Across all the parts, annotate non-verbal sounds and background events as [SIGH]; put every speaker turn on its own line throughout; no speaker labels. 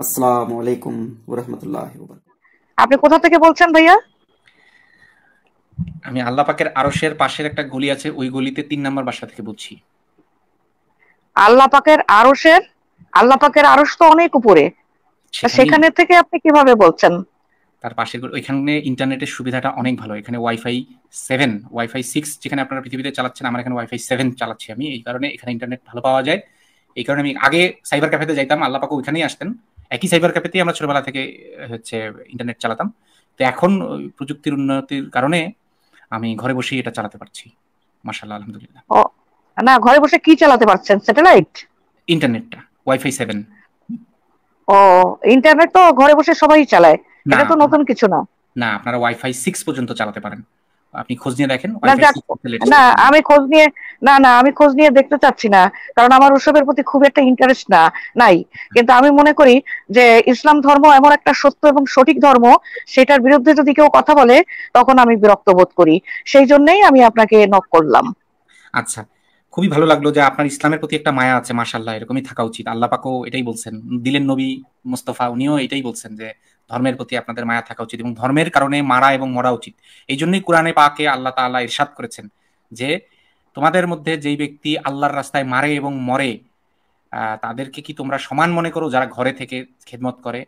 আসসালামু আলাইকুম ওরহমতুল্লাহ
আপনি কোথা থেকে বলছেন ভাইয়া?
আমি আল্লাহ পাকের আরশের পাশের একটা গলি আছে ওই গলিতে তিন নাম্বার বাসা থেকে বলছি।
আল্লাহ পাকের আরশের আল্লাহ পাকের আরশ তো অনেক উপরে। সেখানে থেকে আপনি কীভাবে বলছেন?
তার পাশের ওইখানে ইন্টারনেটের সুবিধাটা অনেক ভালো। এখানে ওয়াইফাই সেভেন ওয়াইফাই সিক্স যেখানে আপনারা পৃথিবীতে চালাচ্ছেন আমার এখানে ওয়াইফাই সেভেন চালাচ্ছি আমি। এই কারণে এখানে ইন্টারনেট ভালো পাওয়া যায়। এই কারণে আমি আগে সাইবার ক্যাফেতে যাইতাম আল্লাহ পাকে ওইখানেই আসতেন। একই সাইবার ক্যাফেতেই আমরা ছোটবেলা থেকে হচ্ছে ইন্টারনেট চালাতাম। তো এখন প্রযুক্তির উন্নতির কারণে আমি ঘরে বসেই এটা চালাতে পারছি। মাশাআল্লাহ আলহামদুলিল্লাহ।
না ঘরে বসে কি চালাতে পারছেন? স্যাটেলাইট?
ইন্টারনেটটা ওয়াইফাই সেভেন।
ও ইন্টারনেট তো ঘরে বসে সবাই চালায়। এটা তো নতুন কিছু না।
না আপনারা ওয়াইফাই সিক্স পর্যন্ত চালাতে পারেন। আপনি খোঁজ নিয়ে দেখেন
না আমি খোঁজ নিয়ে না না আমি খোঁজ নিয়ে দেখতে চাচ্ছি না কারণ আমার ওসবের প্রতি খুব একটা ইন্টারেস্ট না নাই। কিন্তু আমি মনে করি যে ইসলাম ধর্ম এমন একটা সত্য এবং সঠিক ধর্ম সেটার বিরুদ্ধে যদি কেউ কথা বলে তখন আমি বিরক্ত বোধ করি। সেই জন্যই আমি আপনাকে নক করলাম।
আচ্ছা খুবই ভালো লাগল যে আপনার ইসলামের প্রতি একটা মায়া আছে মাশাল্লাহ এরকমই থাকা উচিত। আল্লাহ পাকও এটাই বলছেন দিলেন নবী মুস্তফা উনিও এটাই বলছেন যে ধর্মের প্রতি আপনাদের মায়া থাকা উচিত এবং ধর্মের কারণে মারা এবং মরা উচিত। এই জন্যই কোরআনে পাকে আল্লাহ তাআলা ইরশাদ করেছেন যে তোমাদের মধ্যে যেই ব্যক্তি আল্লাহর রাস্তায় মারে এবং মরে তাদেরকে কি তোমরা সমান মনে করো যারা ঘরে থেকে খেদমত করে?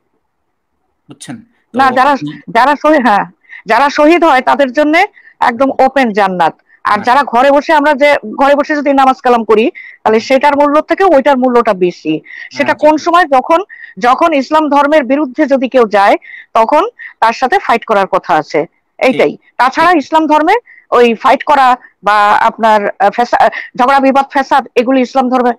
বুঝছেন?
না যারা যারা শহীদ হ্যাঁ যারা শহীদ হয় তাদের জন্য একদম ওপেন জান্নাত। আর যারা ঘরে বসে আমরা যে ঘরে বসে যদি নামাজ কালাম করি তাহলে সেটার মূল্য থেকে ওইটার মূল্যটা বেশি। সেটা কোন সময় যখন যখন ইসলাম ধর্মের বিরুদ্ধে যদি কেউ যায় তখন তার সাথে ফাইট করার কথা আছে। এইটাই। তাছাড়া ইসলাম ধর্মে ওই ফাইট করা বা আপনার ঝগড়া, বিবাদ ফেসাদ এগুলি ইসলাম ধর্মে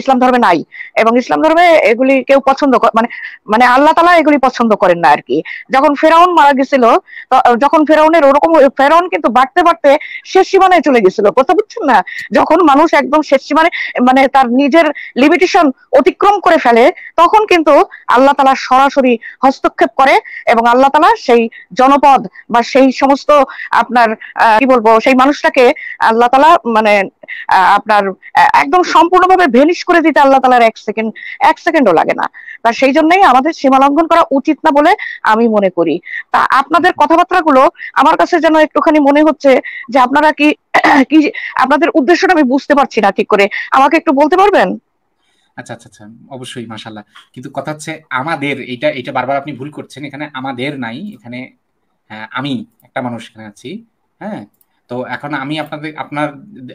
ইসলাম ধর্মে নাই। এবং ইসলাম ধর্মে এগুলি কেউ পছন্দ মানে মানে আল্লাহ তালা এগুলি পছন্দ করেন না আর কি। যখন ফেরাউন মারা গেছিল যখন ফেরাউনের ওরকম ফেরাউন কিন্তু বাড়তে বাড়তে শেষ সীমানায় চলে গেছিল। কথা বুঝছেন না? যখন মানুষ একদম শেষ সীমানে মানে তার নিজের লিমিটেশন অতিক্রম করে ফেলে, তখন কিন্তু আল্লাহ তালা সরাসরি হস্তক্ষেপ করে এবং আল্লাহ তালা সেই জনপদ বা সেই সমস্ত আপনার কি বলব সেই মানুষটাকে আল্লাহ তালা মানে আপনার একদম সম্পূর্ণভাবে ভেনিশ করে দিতে আল্লাহ তালার এক সেকেন্ড, এক সেকেন্ডও লাগে না। তা সেই জন্যই আমাদের সীমা লঙ্ঘন করা উচিত না বলে আমি মনে করি। তা আপনাদের কথাবার্তা গুলো আমার কাছে যেন একটুখানি মনে হচ্ছে যে আপনারা কি কি, আপনাদের উদ্দেশ্যটা আমি বুঝতে পারছি না ঠিক করে। আমাকে একটু বলতে পারবেন?
আচ্ছা আচ্ছা আচ্ছা অবশ্যই মাশাল্লাহ কিন্তু কথা হচ্ছে আমাদের এটা এটা বারবার আপনি ভুল করছেন, এখানে আমাদের নাই, এখানে আমি একটা মানুষ এখানে আছি হ্যাঁ? তো এখন আমি আপনাদের আপনার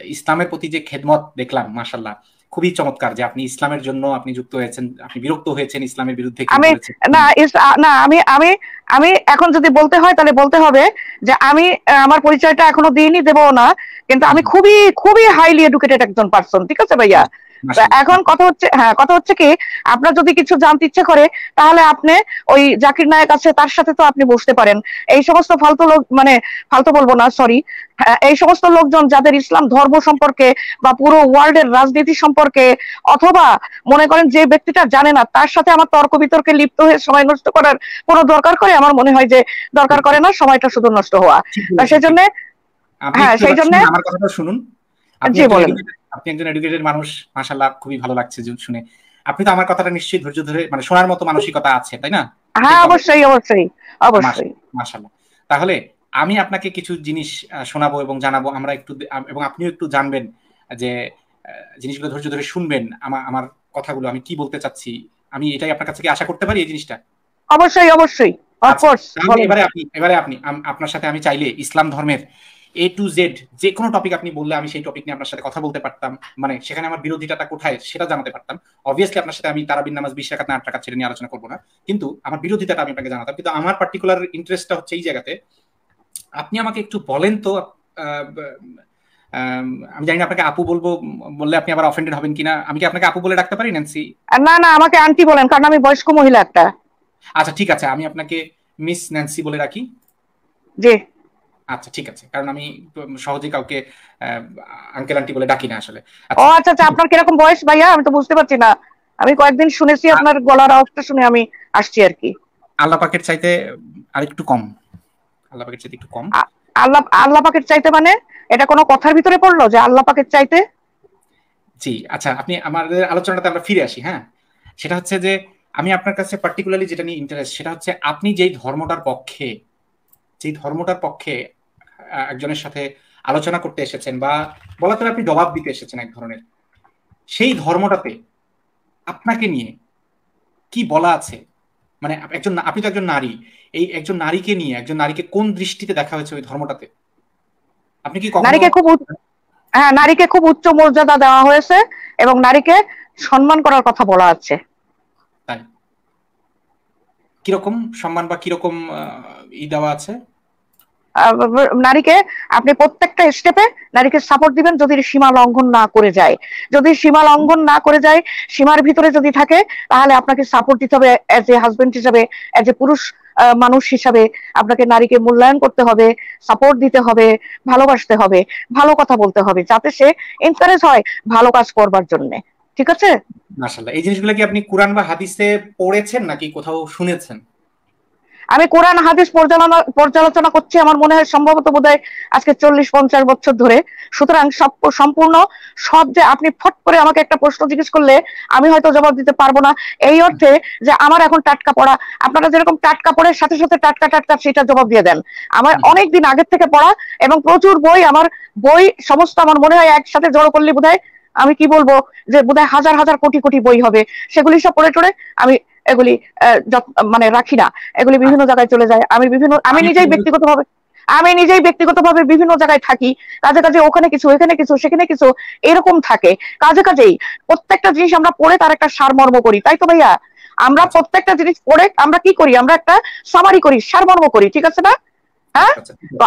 ইসলামের প্রতি যে খেদমত দেখলাম মাসাল্লাহ খুবই চমৎকার যে আপনি ইসলামের জন্য আপনি যুক্ত হয়েছেন আপনি বিরক্ত হয়েছেন ইসলামের বিরুদ্ধে
আমি না না আমি আমি আমি এখন যদি বলতে হয় তাহলে বলতে হবে যে আমি আমার পরিচয়টা এখনও দিইনি দেবো না কিন্তু আমি খুবই খুবই হাইলি এডুকেটেড একজন পার্সন ঠিক আছে ভাইয়া? এখন কথা হচ্ছে হ্যাঁ কথা হচ্ছে কি আপনার যদি কিছু জানতে ইচ্ছে করে তাহলে আপনি ওই জাকির নায়ক আছে তার সাথে তো আপনি বসতে পারেন। এই সমস্ত ফালতু লোক মানে ফালতু বলব না সরি এই সমস্ত লোকজন যাদের ইসলাম ধর্ম সম্পর্কে বা পুরো ওয়ার্ল্ডের রাজনীতি সম্পর্কে অথবা মনে করেন যে ব্যক্তিটা জানে না তার সাথে আমার তর্ক বিতর্কে লিপ্ত হয়ে সময় নষ্ট করার কোনো দরকার করে আমার মনে হয় যে দরকার করে না সময়টা শুধু নষ্ট হওয়া। সেই জন্য
হ্যাঁ সেই জন্য আমার কথাটা শুনুন। জি বলেন। আপনি একজন এডুকেটেড মানুষ মাশাল্লাহ খুবই ভালো লাগছে শুনে। আপনি তো আমার কথাটা নিশ্চয়ই ধৈর্য ধরে মানে শোনার মতো মানসিকতা আছে তাই না?
হ্যাঁ অবশ্যই অবশ্যই অবশ্যই।
মাশাল্লাহ তাহলে আমি আপনাকে কিছু জিনিস শোনাবো এবং জানাব। আমরা একটু এবং আপনিও একটু জানবেন যে জিনিসগুলো ধৈর্য ধরে শুনবেন আমার আমার কথাগুলো আমি কি বলতে চাচ্ছি। আমি এটাই আপনার কাছে কি আশা করতে পারি এই জিনিসটা?
অবশ্যই অবশ্যই
এবারে আপনি এবারে আপনি আপনার সাথে আমি চাইলে ইসলাম ধর্মের এ টু জেড যে কোনো টপিক আপনি বললে আমি সেই টপিক নিয়ে আপনার সাথে কথা বলতে পারতাম। মানে সেখানে আমার বিরোধিতাটা কোথায় সেটা জানাতে পারতাম। অবভিয়াসলি আপনার সাথে আমি তারাবিন নামাজ বিশ টাকা আট টাকা ছেড়ে নিয়ে আলোচনা করব না। কিন্তু আমার বিরোধিতাটা আমি আপনাকে জানাতাম। কিন্তু আমার পার্টিকুলার ইন্টারেস্টটা হচ্ছে এই জায়গাতে আপনি আমাকে একটু বলেন তো আমি জানি না আপনাকে আপু বলব বললে আপনি আবার অফেন্ডেড হবেন কিনা। আমি কি আপনাকে আপু বলে ডাকতে পারি ন্যান্সি
না না আমাকে আন্টি বলেন কারণ আমি বয়স্ক মহিলা একটা।
আচ্ছা ঠিক আছে। আমি আপনাকে মিস ন্যান্সি বলে রাখি।
জি।
আচ্ছা ঠিক আছে। কারণ আমি সহজে কাউকে আঙ্কেল আন্টি বলে ডাকি না আসলে।
ও আচ্ছা আচ্ছা আপনার কীরকম বয়স ভাইয়া? আমি তো বুঝতে পারছি না। আমি কয়েকদিন শুনেছি আপনার গলার আওয়াজটা শুনে আমি আসছি আর কি।
আল্লাহ পাকের চাইতে আরেকটু কম। আল্লাহ পাকের চাইতে একটু কম।
আল্লাহ আল্লাহ পাকের চাইতে মানে? এটা কোনো কথার ভিতরে পড়ল যে আল্লাহ পাকের চাইতে?
জি আচ্ছা আপনি আমাদের আলোচনাটাতে আমরা ফিরে আসি হ্যাঁ? সেটা হচ্ছে যে আমি আপনার কাছে পার্টিকুলারলি যেটা নিয়ে ইন্টারেস্ট সেটা হচ্ছে আপনি যেই ধর্মটার পক্ষে যেই ধর্মটার পক্ষে একজনের সাথে আলোচনা করতে এসেছেন বা বলা চলে আপনি জবাব দিতে এসেছেন এক ধরনের। সেই ধর্মটাতে আপনাকে নিয়ে কি বলা আছে? মানে একজন আপনি তো একজন নারী এই একজন নারীকে নিয়ে একজন নারীকে কোন দৃষ্টিতে দেখা হয়েছে ওই ধর্মটাতে? আপনি কি
নারীকে খুব হ্যাঁ নারীকে খুব উচ্চ মর্যাদা দেওয়া হয়েছে এবং নারীকে সম্মান করার কথা বলা আছে।
তাই? কীরকম সম্মান বা কীরকম ই দেওয়া আছে?
নারীকে আপনি প্রত্যেকটা স্টেপে নারীকে সাপোর্ট দিবেন যদি সীমা লঙ্ঘন না করে যায়। যদি সীমা লঙ্ঘন না করে যায়, সীমার ভিতরে যদি থাকে, তাহলে আপনাকে সাপোর্ট দিতে হবে এজ এ হাজবেন্ড হিসাবে এজ এ পুরুষ মানুষ হিসাবে। আপনাকে নারীকে মূল্যায়ন করতে হবে সাপোর্ট দিতে হবে, ভালোবাসতে হবে, ভালো কথা বলতে হবে, যাতে সে এনকারেজ হয় ভালো কাজ করবার জন্য। ঠিক আছে?
মাশাআল্লাহ। এই জিনিসগুলো কি আপনি কোরআন বা হাদিসে পড়েছেন নাকি কোথাও শুনেছেন?
আমি কোরআন হাদিস পর্যালোচনা পর্যালোচনা করছি আমার মনে হয় সম্ভবত বোধ আজকে চল্লিশ পঞ্চাশ বছর ধরে। সুতরাং সব সম্পূর্ণ সব যে আপনি ফট করে আমাকে একটা প্রশ্ন জিজ্ঞেস করলে আমি হয়তো জবাব দিতে পারব না। এই অর্থে যে আমার এখন টাটকা পড়া আপনারা যেরকম টাটকা পড়ে সাথে সাথে টাটকা টাটকা সেটা জবাব দিয়ে দেন। আমার অনেক দিন আগের থেকে পড়া এবং প্রচুর বই আমার বই সমস্ত আমার মনে হয় একসাথে জড়ো করলে বোধ আমি কি বলব যে বোধ হাজার হাজার কোটি কোটি বই হবে। সেগুলি সব পড়ে টড়ে আমি এগুলি মানে রাখি না এগুলি বিভিন্ন জায়গায় চলে যায়। আমি বিভিন্ন আমি নিজেই ব্যক্তিগতভাবে আমি নিজেই ব্যক্তিগতভাবে বিভিন্ন জায়গায় থাকি কাজে কাজে ওখানে কিছু এখানে কিছু সেখানে কিছু এরকম থাকে। কাজে কাজেই প্রত্যেকটা জিনিস আমরা পড়ে তার একটা সারমর্ম করি তাই তো ভাইয়া? আমরা প্রত্যেকটা জিনিস পড়ে আমরা কি করি? আমরা একটা সামারি করি সারমর্ম করি ঠিক আছে না? হ্যাঁ? তো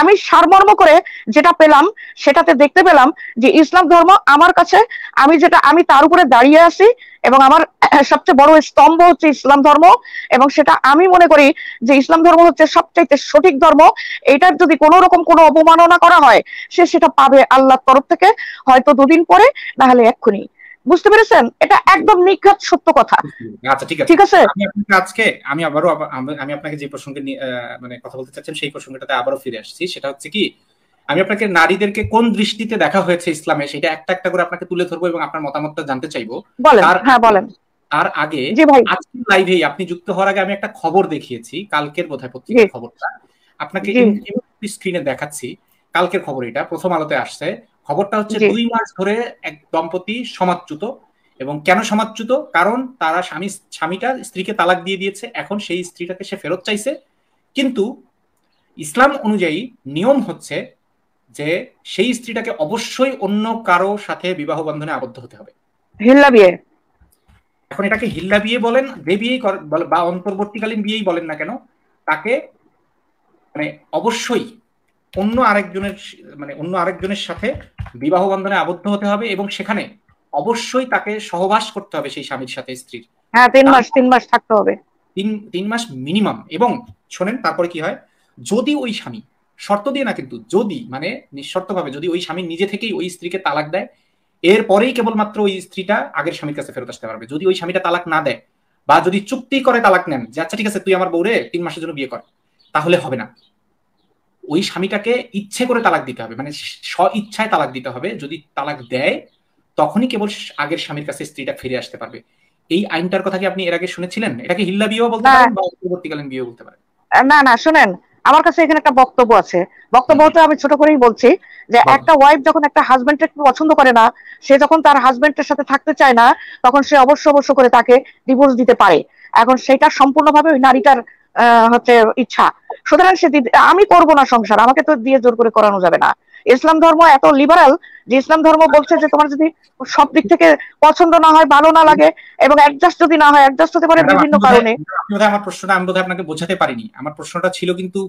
আমি সারমর্ম করে যেটা পেলাম সেটাতে দেখতে পেলাম যে ইসলাম ধর্ম আমার কাছে আমি যেটা আমি তার উপরে দাঁড়িয়ে আছি এবং আমার [CLEARS THROAT] সবচেয়ে বড় স্তম্ভ হচ্ছে ইসলাম ধর্ম এবং সেটা আমি মনে করি যে ইসলাম ধর্ম হচ্ছে সবচাইতে সঠিক ধর্ম। এটার যদি কোনো রকম কোনো অবমাননা করা হয় সে সেটা পাবে আল্লাহর তরফ থেকে। হয়তো দুদিন পরে না হলে এক্ষুনি। বুঝতে পেরেছেন? এটা একদম নিঘাত সত্য কথা।
আচ্ছা ঠিক আছে।
ঠিক আছে?
আমি আপনাকে আজকে আমি আবারও আমি আপনাকে যে প্রসঙ্গে মানে কথা বলতে চাচ্ছেন সেই প্রসঙ্গটাতে আবারও ফিরে আসছি। সেটা হচ্ছে কি আমি আপনাকে নারীদেরকে কোন দৃষ্টিতে দেখা হয়েছে ইসলামে সেটা একটা একটা করে আপনাকে তুলে ধরবো এবং আপনার মতামতটা জানতে চাইব।
বলেন হ্যাঁ বলেন।
তার আগে আজকে লাইভে আপনি যুক্ত হওয়ার আগে আমি একটা খবর দেখিয়েছি কালকের বোধহয় পত্রিকার খবরটা। আপনাকে স্ক্রিনে দেখাচ্ছি কালকের খবর এটা প্রথম আলোতে আসছে। খবরটা হচ্ছে দুই মাস ধরে এক দম্পতি সমাচ্যুত এবং কেন সমাজচ্যুত কারণ তারা স্বামী স্বামীটা স্ত্রীকে তালাক দিয়ে দিয়েছে এখন সেই স্ত্রীটাকে সে ফেরত চাইছে। কিন্তু ইসলাম অনুযায়ী নিয়ম হচ্ছে যে সেই স্ত্রীটাকে অবশ্যই অন্য কারও সাথে বিবাহ বন্ধনে আবদ্ধ হতে হবে।
হিল্লা বিয়ে।
এখন এটাকে হিল্লা বিয়ে বলেন যে বিয়েই বা অন্তর্বর্তীকালীন বিয়েই বলেন না কেন তাকে মানে অবশ্যই অন্য আরেকজনের মানে অন্য আরেকজনের সাথে বিবাহ বন্ধনে আবদ্ধ হতে হবে এবং সেখানে অবশ্যই তাকে সহবাস করতে হবে সেই স্বামীর সাথে স্ত্রীর।
হ্যাঁ তিন মাস তিন মাস থাকতে হবে।
তিন তিন মাস মিনিমাম এবং শোনেন তারপরে কি হয় যদি ওই স্বামী শর্ত দিয়ে না কিন্তু যদি মানে নিঃশর্তভাবে যদি ওই স্বামী নিজে থেকেই ওই স্ত্রীকে তালাক দেয় এরপরেই কেবলমাত্র ওই স্ত্রীটা আগের স্বামীর কাছে ফেরত আসতে পারবে। যদি ওই স্বামীটা তালাক না দেয় বা যদি চুক্তি করে তালাক নেন যে আচ্ছা ঠিক আছে তুই আমার বউরে তিন মাসের জন্য বিয়ে কর তাহলে হবে না। ওই স্বামীটাকে ইচ্ছে করে তালাক দিতে হবে। মানে স্ব ইচ্ছায় তালাক দিতে হবে। যদি তালাক দেয় তখনই কেবল আগের স্বামীর কাছে স্ত্রীটা ফিরে আসতে পারবে। এই আইনটার কথা কি আপনি এর আগে শুনেছিলেন? এটাকে হিল্লা বিয়েও বলতে পারেন বা পরবর্তীকালীন বিয়েও বলতে পারেন?
না না শুনেন। আমার কাছে এখানে একটা বক্তব্য আছে। বক্তব্যটা আমি ছোট করেই বলছি যে একটা ওয়াইফ যখন একটা হাজবেন্ডকে পছন্দ করে না সে যখন তার হাজবেন্ডের সাথে থাকতে চায় না তখন সে অবশ্য অবশ্য করে তাকে ডিভোর্স দিতে পারে। এখন সেটা সম্পূর্ণভাবে ওই নারীটার হচ্ছে ইচ্ছা। সুতরাং সে আমি করব না সংসার আমাকে তো দিয়ে জোর করে করানো যাবে না। ইসলাম ধর্ম এত লিবারাল যে ইসলাম ধর্ম বলছে যে তোমার যদি সব দিক থেকে পছন্দ না হয় ভালো না লাগে এবং অ্যাডজাস্ট যদি না হয় অ্যাডজাস্ট হতে পারে বিভিন্ন কারণে।
আমার প্রশ্নটা আমি বোধহয় আপনাকে বোঝাতে পারিনি। আমার প্রশ্নটা ছিল কিন্তু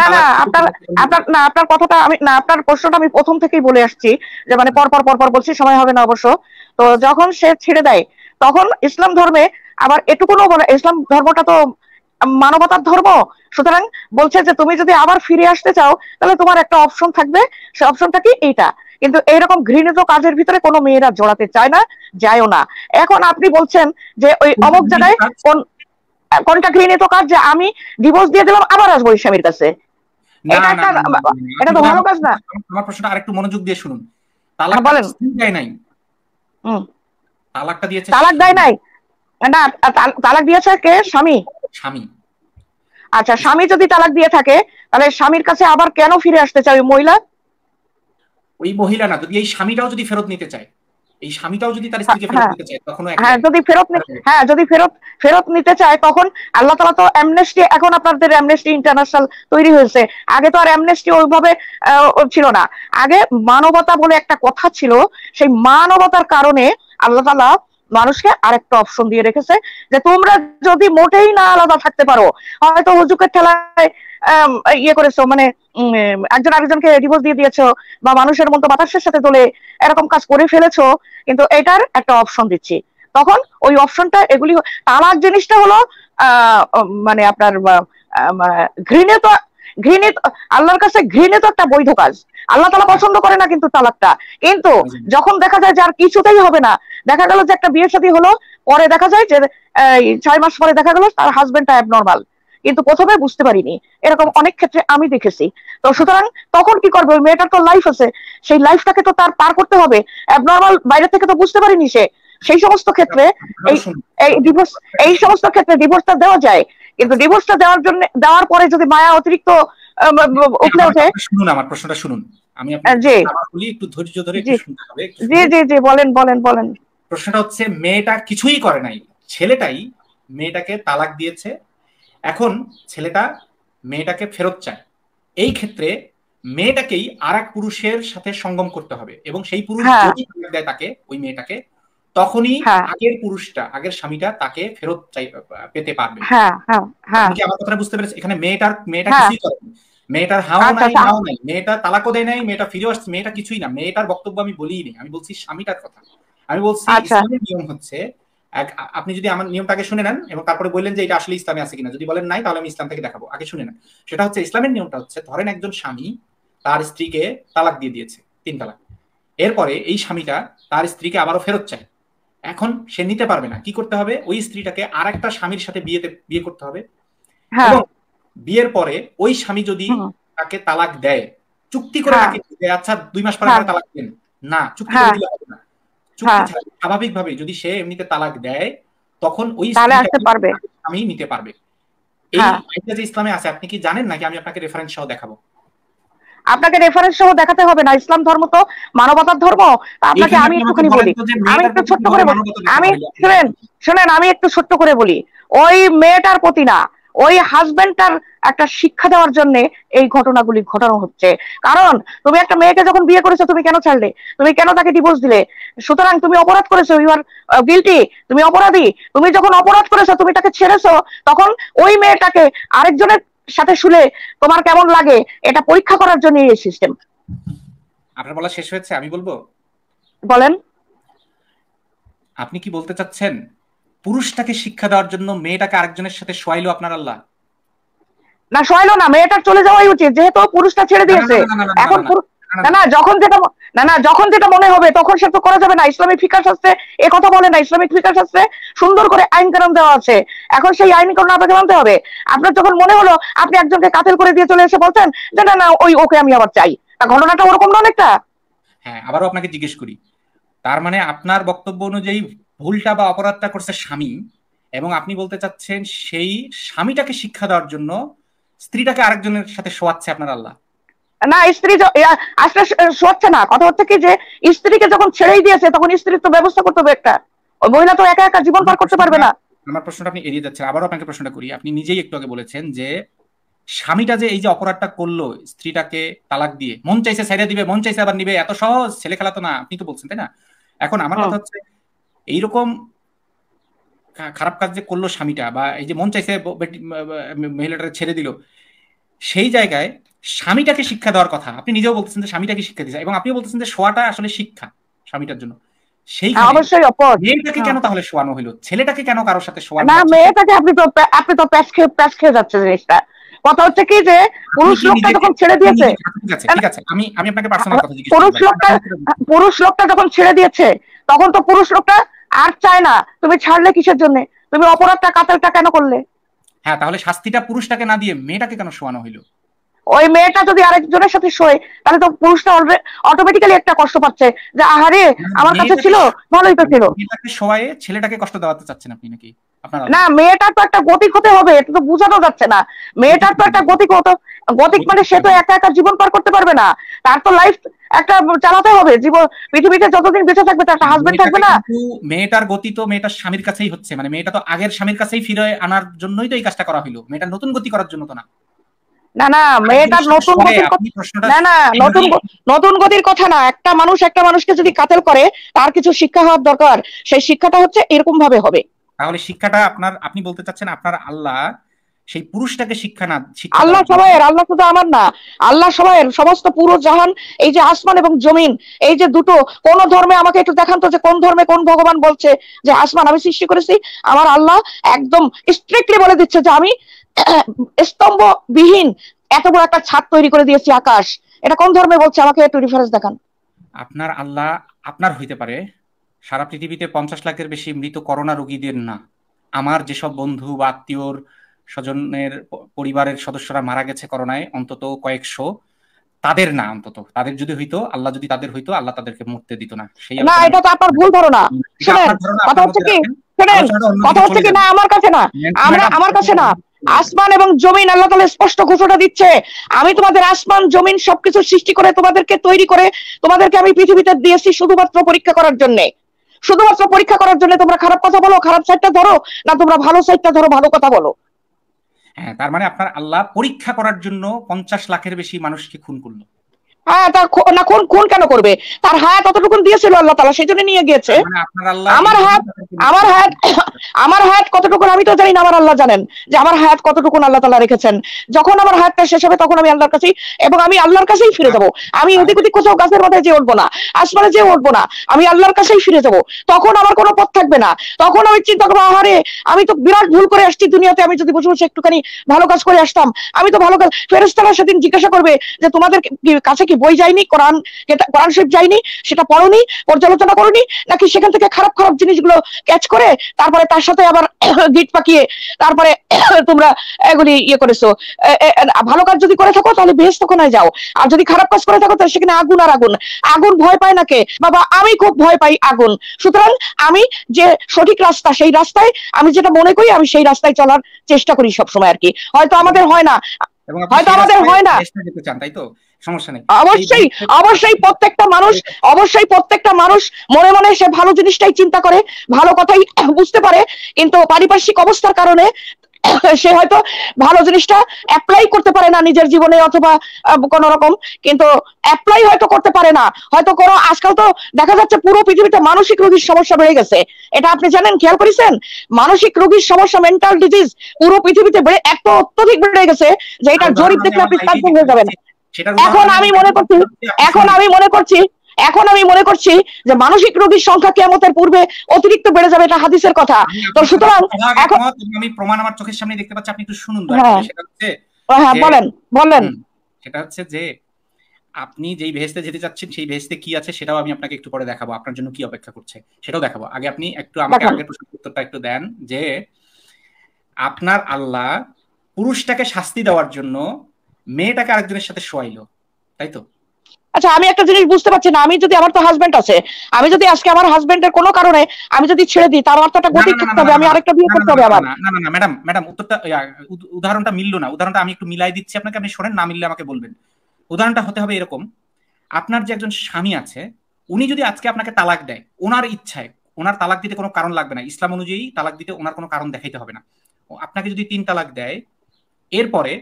না না আপনার আপনার না আপনার কথাটা আমি না আপনার প্রশ্নটা আমি প্রথম থেকেই বলে আসছি যে মানে পর পর পর পর বলছি সময় হবে না অবশ্য। তো যখন সে ছেড়ে দেয় তখন ইসলাম ধর্মে আবার এটুকুনো বলে ইসলাম ধর্মটা তো মানবতার ধর্ম। সুতরাং বলছে যে তুমি যদি আবার ফিরে আসতে চাও তাহলে তোমার একটা অপশন থাকবে। সে অপশনটা কি? এইটা। কিন্তু এইরকম ঘৃণিত কাজের ভিতরে কোনো মেয়েরা জড়াতে চায় না যায়ও না। এখন আপনি বলছেন যে ওই অমুক জায়গায় কোন কোনটা ঘৃণিত কাজ? যে আমি ডিভোর্স দিয়ে দিলাম আবার আসব স্বামীর কাছে। এটা তো ভালো কাজ না।
আমার প্রশ্নটা আরেকটু মনোযোগ দিয়ে শুনুন।
তালাক বলেন।
দেয় নাই? তালাকটা দিয়েছে
তালাক দেয় নাই? না তালাক দিয়েছে কে? স্বামী।
স্বামী।
আচ্ছা স্বামী যদি তালাক দিয়ে থাকে তাহলে স্বামীর কাছে আবার কেন ফিরে আসতে চাই ওই মহিলা?
ওই মহিলা না যদি এই স্বামীটাও যদি ফেরত নিতে চায় এই স্বামীটাও যদি তার স্ত্রীকে ফেরত
হ্যাঁ।
নিতে চায় তখনও এক
হ্যাঁ যদি ফেরত হ্যাঁ। যদি ফেরত ফেরত নিতে চায় তখন আল্লাহ তালা তো অ্যামনেস্টি এখন আপনাদের অ্যামনেস্টি ইন্টারন্যাশনাল তৈরি হয়েছে। আগে তো আর অ্যামনেস্টি ওইভাবে ছিল না। আগে মানবতা বলে একটা কথা ছিল সেই মানবতার কারণে আল্লাহ তালা মানুষকে আরেকটা অপশন দিয়ে রেখেছে যে তোমরা যদি মোটেই না আলাদা থাকতে পারো, হয়তো হুজুকের ঠেলায় ইয়ে করেছ মানে একজন আরেকজনকে ডিভোর্স দিয়ে দিয়েছ বা মানুষের মতো বাতাসের সাথে তোলে এরকম কাজ করে ফেলেছো, কিন্তু এটার একটা অপশন দিচ্ছি। তখন ওই অপশনটা এগুলি, তালাক জিনিসটা হলো মানে আপনার ঘৃণিত ঘৃণিত আল্লাহর কাছে ঘৃণিত একটা বৈধ কাজ। আল্লাহ তালা পছন্দ করে না কিন্তু তালাকটা। কিন্তু যখন দেখা যায় যে আর কিছুতেই হবে না দেখা গেল যে একটা বিয়ে শাদী হলো পরে দেখা যায় যে ছয় মাস পরে দেখা গেল তার হাজবেন্ডটা অ্যাবনর্মাল কিন্তু প্রথমে বুঝতে পারিনি। এরকম অনেক ক্ষেত্রে আমি দেখেছি। তো সুতরাং তখন কি করবে? ওই মেয়েটার তো লাইফ আছে। সেই লাইফটাকে তো তার পার করতে হবে। অ্যাবনর্মাল বাইরে থেকে তো বুঝতে পারিনি সে। সেই সমস্ত ক্ষেত্রে এই এই ডিভোর্স এই সমস্ত ক্ষেত্রে ডিভোর্সটা দেওয়া যায়। কিন্তু ডিভোর্সটা দেওয়ার জন্য দেওয়ার পরে যদি মায়া অতিরিক্ত উঠলে ওঠে
শুনুন আমার প্রশ্নটা শুনুন। আমি আপনাকে একটু ধৈর্য ধরে
জি।
শুনতে হবে।
জি জি জি বলেন বলেন বলেন।
প্রশ্নটা হচ্ছে মেয়েটা কিছুই করে নাই। ছেলেটাই মেয়েটাকে তালাক দিয়েছে। এখন ছেলেটা মেয়েটাকে ফেরত চায়। এই ক্ষেত্রে মেয়েটাকেই আর এক পুরুষের সাথে সঙ্গম করতে হবে। এবং সেই পুরুষ
হ্যাঁ।
যদি দেয় তাকে ওই মেয়েটাকে তখনই
হ্যাঁ।
আগের পুরুষটা আগের স্বামীটা তাকে ফেরত চাই পেতে পারবে।
হ্যাঁ হ্যাঁ হ্যাঁ।
আমার কথাটা বুঝতে পেরেছেন? এখানে মেয়েটার মেয়েটা। কিছুই করেনি। মেয়েটার হাও
আচ্ছা,
নাই
আচ্ছা।
নাও নাই। মেয়েটা তালাকও দেয় নাই মেয়েটা ফিরে আসছে মেয়েটা কিছুই না। মেয়েটার বক্তব্য আমি বলিই নি। আমি বলছি স্বামীটার কথা। আমি বলছি
আচ্ছা।
ইসলামের নিয়ম হচ্ছে আপনি যদি আমার নিয়মটাকে শুনে নেন এবং তারপরে বললেন যে এটা আসলে ইসলামে আছে কিনা যদি বলেন নাই তাহলে আমি ইসলাম থেকে দেখাবো। আগে শুনে নেন। সেটা হচ্ছে ইসলামের নিয়মটা হচ্ছে ধরেন একজন স্বামী তার স্ত্রীকে তালাক দিয়ে দিয়েছে তিন তালাক। এরপরে এই স্বামীটা তার স্ত্রীকে আবারও ফেরত চায়। এখন সে নিতে পারবে না। কি করতে হবে? ওই স্ত্রীটাকে আর একটা স্বামীর সাথে বিয়েতে বিয়ে করতে হবে।
হ্যাঁ।
এবং বিয়ের পরে ওই স্বামী যদি তাকে তালাক দেয় চুক্তি করে
হ্যাঁ।
তাকে আচ্ছা দুই মাস পরে
হ্যাঁ।
তালাক দেন। না চুক্তি। করে দিলে হবে না। চুক্তি স্বাভাবিকভাবে যদি সে এমনিতে তালাক দেয় তখন ওই স্বামী নিতে পারবে। এই। আইনটা যে ইসলামে আছে আপনি কি জানেন? নাকি আমি আপনাকে রেফারেন্স সহ দেখাবো?
আপনাকে রেফারেন্স সহ দেখাতে হবে না ইসলাম ধর্ম তো মানবতার ধর্ম আপনাকে আমি একটুখানি বলি। আমি একটু ছোট্ট করে বলি। আমি শুনেন শুনেন আমি একটু ছোট্ট করে বলি। ওই মেয়েটার প্রতি না ওই হাজবেন্ডটার একটা শিক্ষা দেওয়ার জন্য এই ঘটনাগুলি ঘটানো হচ্ছে। কারণ তুমি একটা মেয়েকে যখন বিয়ে করেছ তুমি কেন ছাড়লে? তুমি কেন তাকে ডিভোর্স দিলে? সুতরাং তুমি অপরাধ করেছ ইউ আর গিলটি তুমি অপরাধী। তুমি যখন অপরাধ করেছ তুমি তাকে ছেড়েছো তখন ওই মেয়েটাকে আরেকজনের সাথে শুলে তোমার কেমন লাগে? এটা পরীক্ষা করার জন্য এই সিস্টেম
আপনার বলা শেষ হয়েছে আমি বলব?
বলেন।
আপনি কি বলতে চাচ্ছেন? পুরুষটাকে শিক্ষা দেওয়ার জন্য মেয়েটাকে আরেকজনের সাথে শোয়াইলো আপনার আল্লাহ?
না শোয়াইলো না মেয়েটার চলে যাওয়াই উচিত যেহেতু পুরুষটা ছেড়ে দিয়েছে। এখন
না,
পুরু-
না,
না। যখন যেটা না না যখন যেটা মনে হবে তখন সে তো করা যাবে না। ইসলামিক ফিকার শাস্ত্রে এ কথা বলে না। ইসলামিক ফিকার শাস্ত্রে সুন্দর করে আইন কানুন দেওয়া আছে। এখন সেই আইন কানুন আপনাকে মানতে হবে। আপনার যখন মনে হলো আপনি একজনকে কাতেল করে দিয়ে চলে এসে বলছেন যে না না ওই ওকে আমি আবার চাই। ঘটনাটা ওরকম না অনেকটা?
হ্যাঁ আবারও আপনাকে জিজ্ঞেস করি। তার মানে আপনার বক্তব্য অনুযায়ী ভুলটা বা অপরাধটা করছে স্বামী এবং আপনি বলতে চাচ্ছেন সেই স্বামীটাকে শিক্ষা দেওয়ার জন্য স্ত্রীটাকে আরেকজনের সাথে শোয়াচ্ছে আপনার আল্লাহ।
না স্ত্রী আসলে শোচ্ছে না। কথা হচ্ছে কি যে স্ত্রীকে যখন ছেড়েই দিয়েছে তখন স্ত্রীর তো ব্যবস্থা করতে হবে একটা। ওই মহিলা তো একা একা জীবন পার করতে পারবে না।
আমার প্রশ্নটা আপনি এড়িয়ে যাচ্ছেন। আবারও আপনাকে প্রশ্নটা করি। আপনি নিজেই একটু আগে বলেছেন যে স্বামীটা যে এই যে অপরাধটা করল স্ত্রীটাকে তালাক দিয়ে মন চাইছে ছেড়ে দিবে মন চাইছে আবার নিবে এত সহজ ছেলে খেলা তো না আপনি তো বলছেন তাই না? এখন আমার কথা হচ্ছে এইরকম খারাপ কাজ যে করল স্বামীটা বা এই যে মন চাইছে মহিলাটা ছেড়ে দিল সেই জায়গায় স্বামীটাকে শিক্ষা দেওয়ার কথা। আপনি নিজেও বলতেছেন যে স্বামীটাকে শিক্ষা দিয়েছে এবং আপনিও বলতেছেন যে শোয়াটা আসলে শিক্ষা স্বামীটার জন্য। সেই
হ্যাঁ, অবশ্যই
মেয়েটাকে কেন তাহলে শোয়ানো হইল ছেলেটাকে কেন কারোর সাথে শোয়ানো
না মেয়েটাকে আপনি তো আপনি তো প্যাচ খেয়ে প্যাচ খেয়ে যাচ্ছে জিনিসটা। কথা হচ্ছে কি যে পুরুষ লোকটা যখন ছেড়ে দিয়েছে
ঠিক আছে আমি আমি আপনাকে পার্সোনাল কথা জিজ্ঞেস
পুরুষ লোকটা- পুরুষ লোকটা যখন ছেড়ে দিয়েছে তখন তো পুরুষ লোকটা আর চায় না তুমি ছাড়লে কিসের জন্য? তুমি অপরাধটা কাতালটা কেন করলে?
হ্যাঁ তাহলে শাস্তিটা পুরুষটাকে না দিয়ে মেয়েটাকে কেন শোয়ানো হইল?
ওই মেয়েটা যদি আরেকজনের সাথে শোয় তাহলে তো পুরুষটা অটোমেটিক্যালি একটা কষ্ট পাচ্ছে যে আহারে আমার কাছে ছিল ভালোই তো ছিল।
মেয়েটাকে শোয়ে ছেলেটাকে কষ্ট দেওয়াতে চাচ্ছেন আপনি নাকি?
না মেয়েটার তো একটা গতিক হতে হবে এটা তো বোঝানো যাচ্ছে না। মেয়েটার তো একটা গতিক হতো গতিক মানে সে তো একা একা জীবন পার করতে পারবে না। তার তো লাইফ একটা চালাতে হবে জীবন পৃথিবীতে যতদিন বেঁচে থাকবে তার একটা হাজবেন্ড থাকবে না।
মেয়েটার গতি তো মেয়েটার স্বামীর কাছেই হচ্ছে মানে মেয়েটা তো আগের স্বামীর কাছেই ফিরে আনার জন্যই তো এই কাজটা করা হলো মেয়েটা নতুন গতি করার জন্য তো না।
না না মেয়েটার নতুন গতির
আপনি প্রশ্নটা
না না নতুন নতুন গতির কথা না একটা মানুষ একটা মানুষকে যদি কাতেল করে তার কিছু শিক্ষা হওয়ার দরকার। সেই শিক্ষাটা হচ্ছে এরকম ভাবে হবে।
তাহলে শিক্ষাটা আপনার আপনি বলতে চাচ্ছেন আপনার আল্লাহ সেই পুরুষটাকে শিক্ষা না
আল্লাহ সবাইয়ের আল্লাহ শুধু আমার না আল্লাহ সবাইয়ের সমস্ত পুরো জাহান এই যে আসমান এবং জমিন এই যে দুটো কোন ধর্মে আমাকে একটু দেখান তো যে কোন ধর্মে কোন ভগবান বলছে যে আসমান আমি সৃষ্টি করেছি? আমার আল্লাহ একদম স্ট্রিক্টলি বলে দিচ্ছে যে আমি স্তম্ভ বিহীন এত বড় একটা ছাদ তৈরি করে দিয়েছি আকাশ। এটা কোন ধর্মে বলছে? আমাকে একটু রেফারেন্স দেখান।
আপনার আল্লাহ আপনার হইতে পারে সারা পৃথিবীতে পঞ্চাশ লাখের বেশি মৃত করোনা রোগীদের না। আমার যেসব বন্ধু বা আত্মীয়র স্বজনের পরিবারের সদস্যরা মারা গেছে করোনায় অন্তত কয়েকশো তাদের না অন্তত। তাদের যদি হইতো আল্লাহ যদি তাদের হইতো আল্লাহ তাদেরকে মরতে দিত না। সেই
না এটা তো আপনার ভুল ধারণা। শুনেন, কথা হচ্ছে কি? শোনেন কথা হচ্ছে কি? না আমার কাছে না। আমরা আমার কাছে না। আসমান এবং জমিন আল্লাহ তালা স্পষ্ট ঘোষণা দিচ্ছে। আমি তোমাদের আসমান, জমিন সবকিছু সৃষ্টি করে তোমাদেরকে তৈরি করে, তোমাদেরকে আমি পৃথিবীতে দিয়েছি শুধুমাত্র পরীক্ষা করার জন্য। শুধুমাত্র পরীক্ষা করার জন্য তোমরা খারাপ কথা বলো, খারাপ সাইডটা ধরো, না তোমরা ভালো সাইডটা ধরো, ভালো কথা বলো।
হ্যাঁ তার মানে আপনার আল্লাহ পরীক্ষা করার জন্য পঞ্চাশ লাখের বেশি মানুষকে খুন করল।
হ্যাঁ তা না খুন খুন কেন করবে? তার হায়াত দিয়েছিল আল্লাহ তাআলা সেই জন্য নিয়ে গিয়েছে।
মানে আল্লাহ
আমার হায়াত [COUGHS] আমার হায়াত কতটুকুন আমি তো জানি না আমার আল্লাহ জানেন। যে আমার হায়াত কতটুকুন আল্লাহ তাআলা রেখেছেন। যখন আমার হায়াতটা শেষ হবে তখন আমি আল্লাহর কাছেই এবং আমি আল্লাহর কাছেই ফিরে যাব। আমি ওদিক ওদিক কোথাও গাছের মাথায় যে উঠবো না আসমানে যে উঠবো না। আমি আল্লাহর কাছেই ফিরে যাব। তখন আমার কোনো পথ থাকবে না। তখন আমি চিন্তা করব আহারে আমি তো বিরাট ভুল করে আসছি দুনিয়াতে। আমি যদি বসে বসে একটুখানি ভালো কাজ করে আসতাম আমি তো ভালো কাজ ফেরেস্তারা সেদিন জিজ্ঞাসা করবে যে তোমাদের কাছে কি বই যায়নি কোরআন কোরআন শরীফ যায়নি সেটা পড়োনি পর্যালোচনা করোনি নাকি সেখান থেকে খারাপ খারাপ জিনিসগুলো ক্যাচ করে তারপরে তার সাথে আবার [COUGHS] গিট পাকিয়ে তারপরে [COUGHS] তোমরা এগুলি ইয়ে করেছ। ভালো কাজ যদি করে থাকো তাহলে বেশ তখন যাও। আর যদি খারাপ কাজ করে থাকো তাহলে সেখানে আগুন আর আগুন। আগুন ভয় পায় না কে? বাবা আমি খুব ভয় পাই আগুন। সুতরাং আমি যে সঠিক রাস্তা সেই রাস্তায় আমি যেটা মনে করি আমি সেই রাস্তায় চলার চেষ্টা করি সবসময় আর কি। হয়তো আমাদের হয় না। হয়তো আমাদের হয় না।
চান তাই তো? সমস্যা নেই।
অবশ্যই অবশ্যই প্রত্যেকটা মানুষ অবশ্যই প্রত্যেকটা মানুষ মনে মনে সে ভালো জিনিসটাই চিন্তা করে ভালো কথাই [COUGHS] বুঝতে পারে কিন্তু পারিপার্শ্বিক অবস্থার কারণে [COUGHS] সে হয়তো ভালো জিনিসটা অ্যাপ্লাই করতে পারে না নিজের জীবনে অথবা কোন রকম কিন্তু অ্যাপ্লাই হয়তো করতে পারে না। হয়তো কোনো আজকাল তো দেখা যাচ্ছে পুরো পৃথিবীতে মানসিক রোগীর সমস্যা বেড়ে গেছে। এটা আপনি জানেন খেয়াল করেছেন? মানসিক রোগীর সমস্যা মেন্টাল ডিজিজ পুরো পৃথিবীতে বেড়ে এত অত্যধিক বেড়ে গেছে যে এটা জরিপ
আমি
দেখলে আপনি
লাইভেই
হয়ে যাবেন। এখন আমি মনে করছি এখন আমি মনে করছি এখন আমি মনে করছি যে মানসিক রোগীর সংখ্যা কেমতের পূর্বে অতিরিক্ত বেড়ে যাবে এটা হাদিসের কথা তো সুতরাং এখন-
আমি প্রমাণ আমার চোখের সামনে দেখতে পাচ্ছি আপনি একটু শুনুন
হ্যাঁ।
সেটা হচ্ছে
হ্যাঁ
যে-
বলেন বলেন
সেটা হচ্ছে যে আপনি যেই ভেস্তে যেতে চাচ্ছেন সেই ভেস্তে কি আছে সেটাও আমি আপনাকে একটু পরে দেখাবো আপনার জন্য কি অপেক্ষা করছে সেটাও দেখাবো আগে আপনি একটু আমাকে। আগের প্রশ্নের উত্তরটা একটু দেন যে আপনার আল্লাহ পুরুষটাকে শাস্তি দেওয়ার জন্য মেয়েটাকে আরেকজনের সাথে শোয়াইলো তাই তো?
আচ্ছা আমি একটা জিনিস বুঝতে পারছি না আমি যদি আমার তো হাজবেন্ড আছে আমি যদি আজকে আমার হাজবেন্ডের কোনো কারণে আমি যদি ছেড়ে দিই তার একটা গতি থাকতে হবে আমি আরেকটা বিয়ে করতে হবে
না না না না ম্যাডাম ম্যাডাম উত্তরটা উদাহরণটা মিললো না উদাহরণটা আমি একটু মিলাই দিচ্ছি আপনাকে আপনি শোনেন না মিললে আমাকে বলবেন। উদাহরণটা হতে হবে এরকম আপনার যে একজন স্বামী আছে উনি যদি আজকে আপনাকে তালাক দেয় ওনার ইচ্ছায় ওনার তালাক দিতে কোনো কারণ লাগবে না ইসলাম অনুযায়ী তালাক দিতে ওনার কোনো কারণ দেখাইতে হবে না। আপনাকে যদি তিন তালাক দেয় এরপরে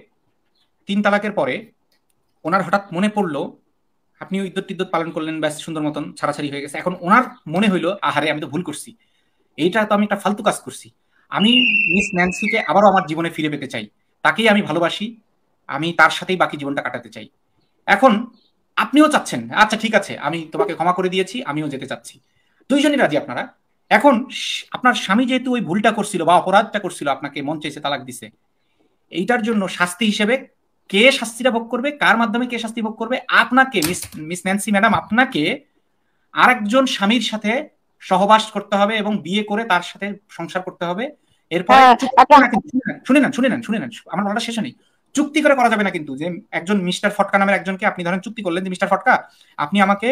তিন তালাকের পরে ওনার হঠাৎ মনে পড়ল, আপনি ইদ্যুৎ টিদ্যুৎ পালন করলেন ব্যাস সুন্দর মতন, ছাড়াছাড়ি হয়ে গেছে। এখন ওনার মনে হইল, আহারে, আমি তো ভুল করছি। এইটা তো আমি একটা ফালতু কাজ করছি। আমি মিস ন্যান্সিকে আবারও আমার জীবনে ফিরে পেতে চাই। তাকেই আমি ভালোবাসি। আমি তার সাথেই বাকি জীবনটা কাটাতে চাই। এখন আপনিও চাচ্ছেন আচ্ছা ঠিক আছে, আমি তোমাকে ক্ষমা করে দিয়েছি, আমিও যেতে চাচ্ছি। দুইজনই রাজি আপনারা। এখন আপনার স্বামী যেহেতু ওই ভুলটা করছিল বা অপরাধটা করছিল, আপনাকে মন চাইছে তালাক দিছে, এইটার জন্য শাস্তি হিসেবে কে শাস্তিটা ভোগ করবে কার মাধ্যমে কে শাস্তি ভোগ করবে আপনাকে মিস মিস ন্যান্সি ম্যাডাম আপনাকে আরেকজন স্বামীর সাথে সহবাস করতে হবে এবং বিয়ে করে তার সাথে সংসার করতে হবে। এরপরে
হ্যাঁ,
শুনে নেন শুনে নেন শুনে নেন শুনে নেন আমার বলাটা শেষ নেই চুক্তি করে করা যাবে না কিন্তু যে একজন মিস্টার ফটকা নামের একজনকে আপনি ধরেন চুক্তি করলেন যে মিস্টার ফটকা আপনি আমাকে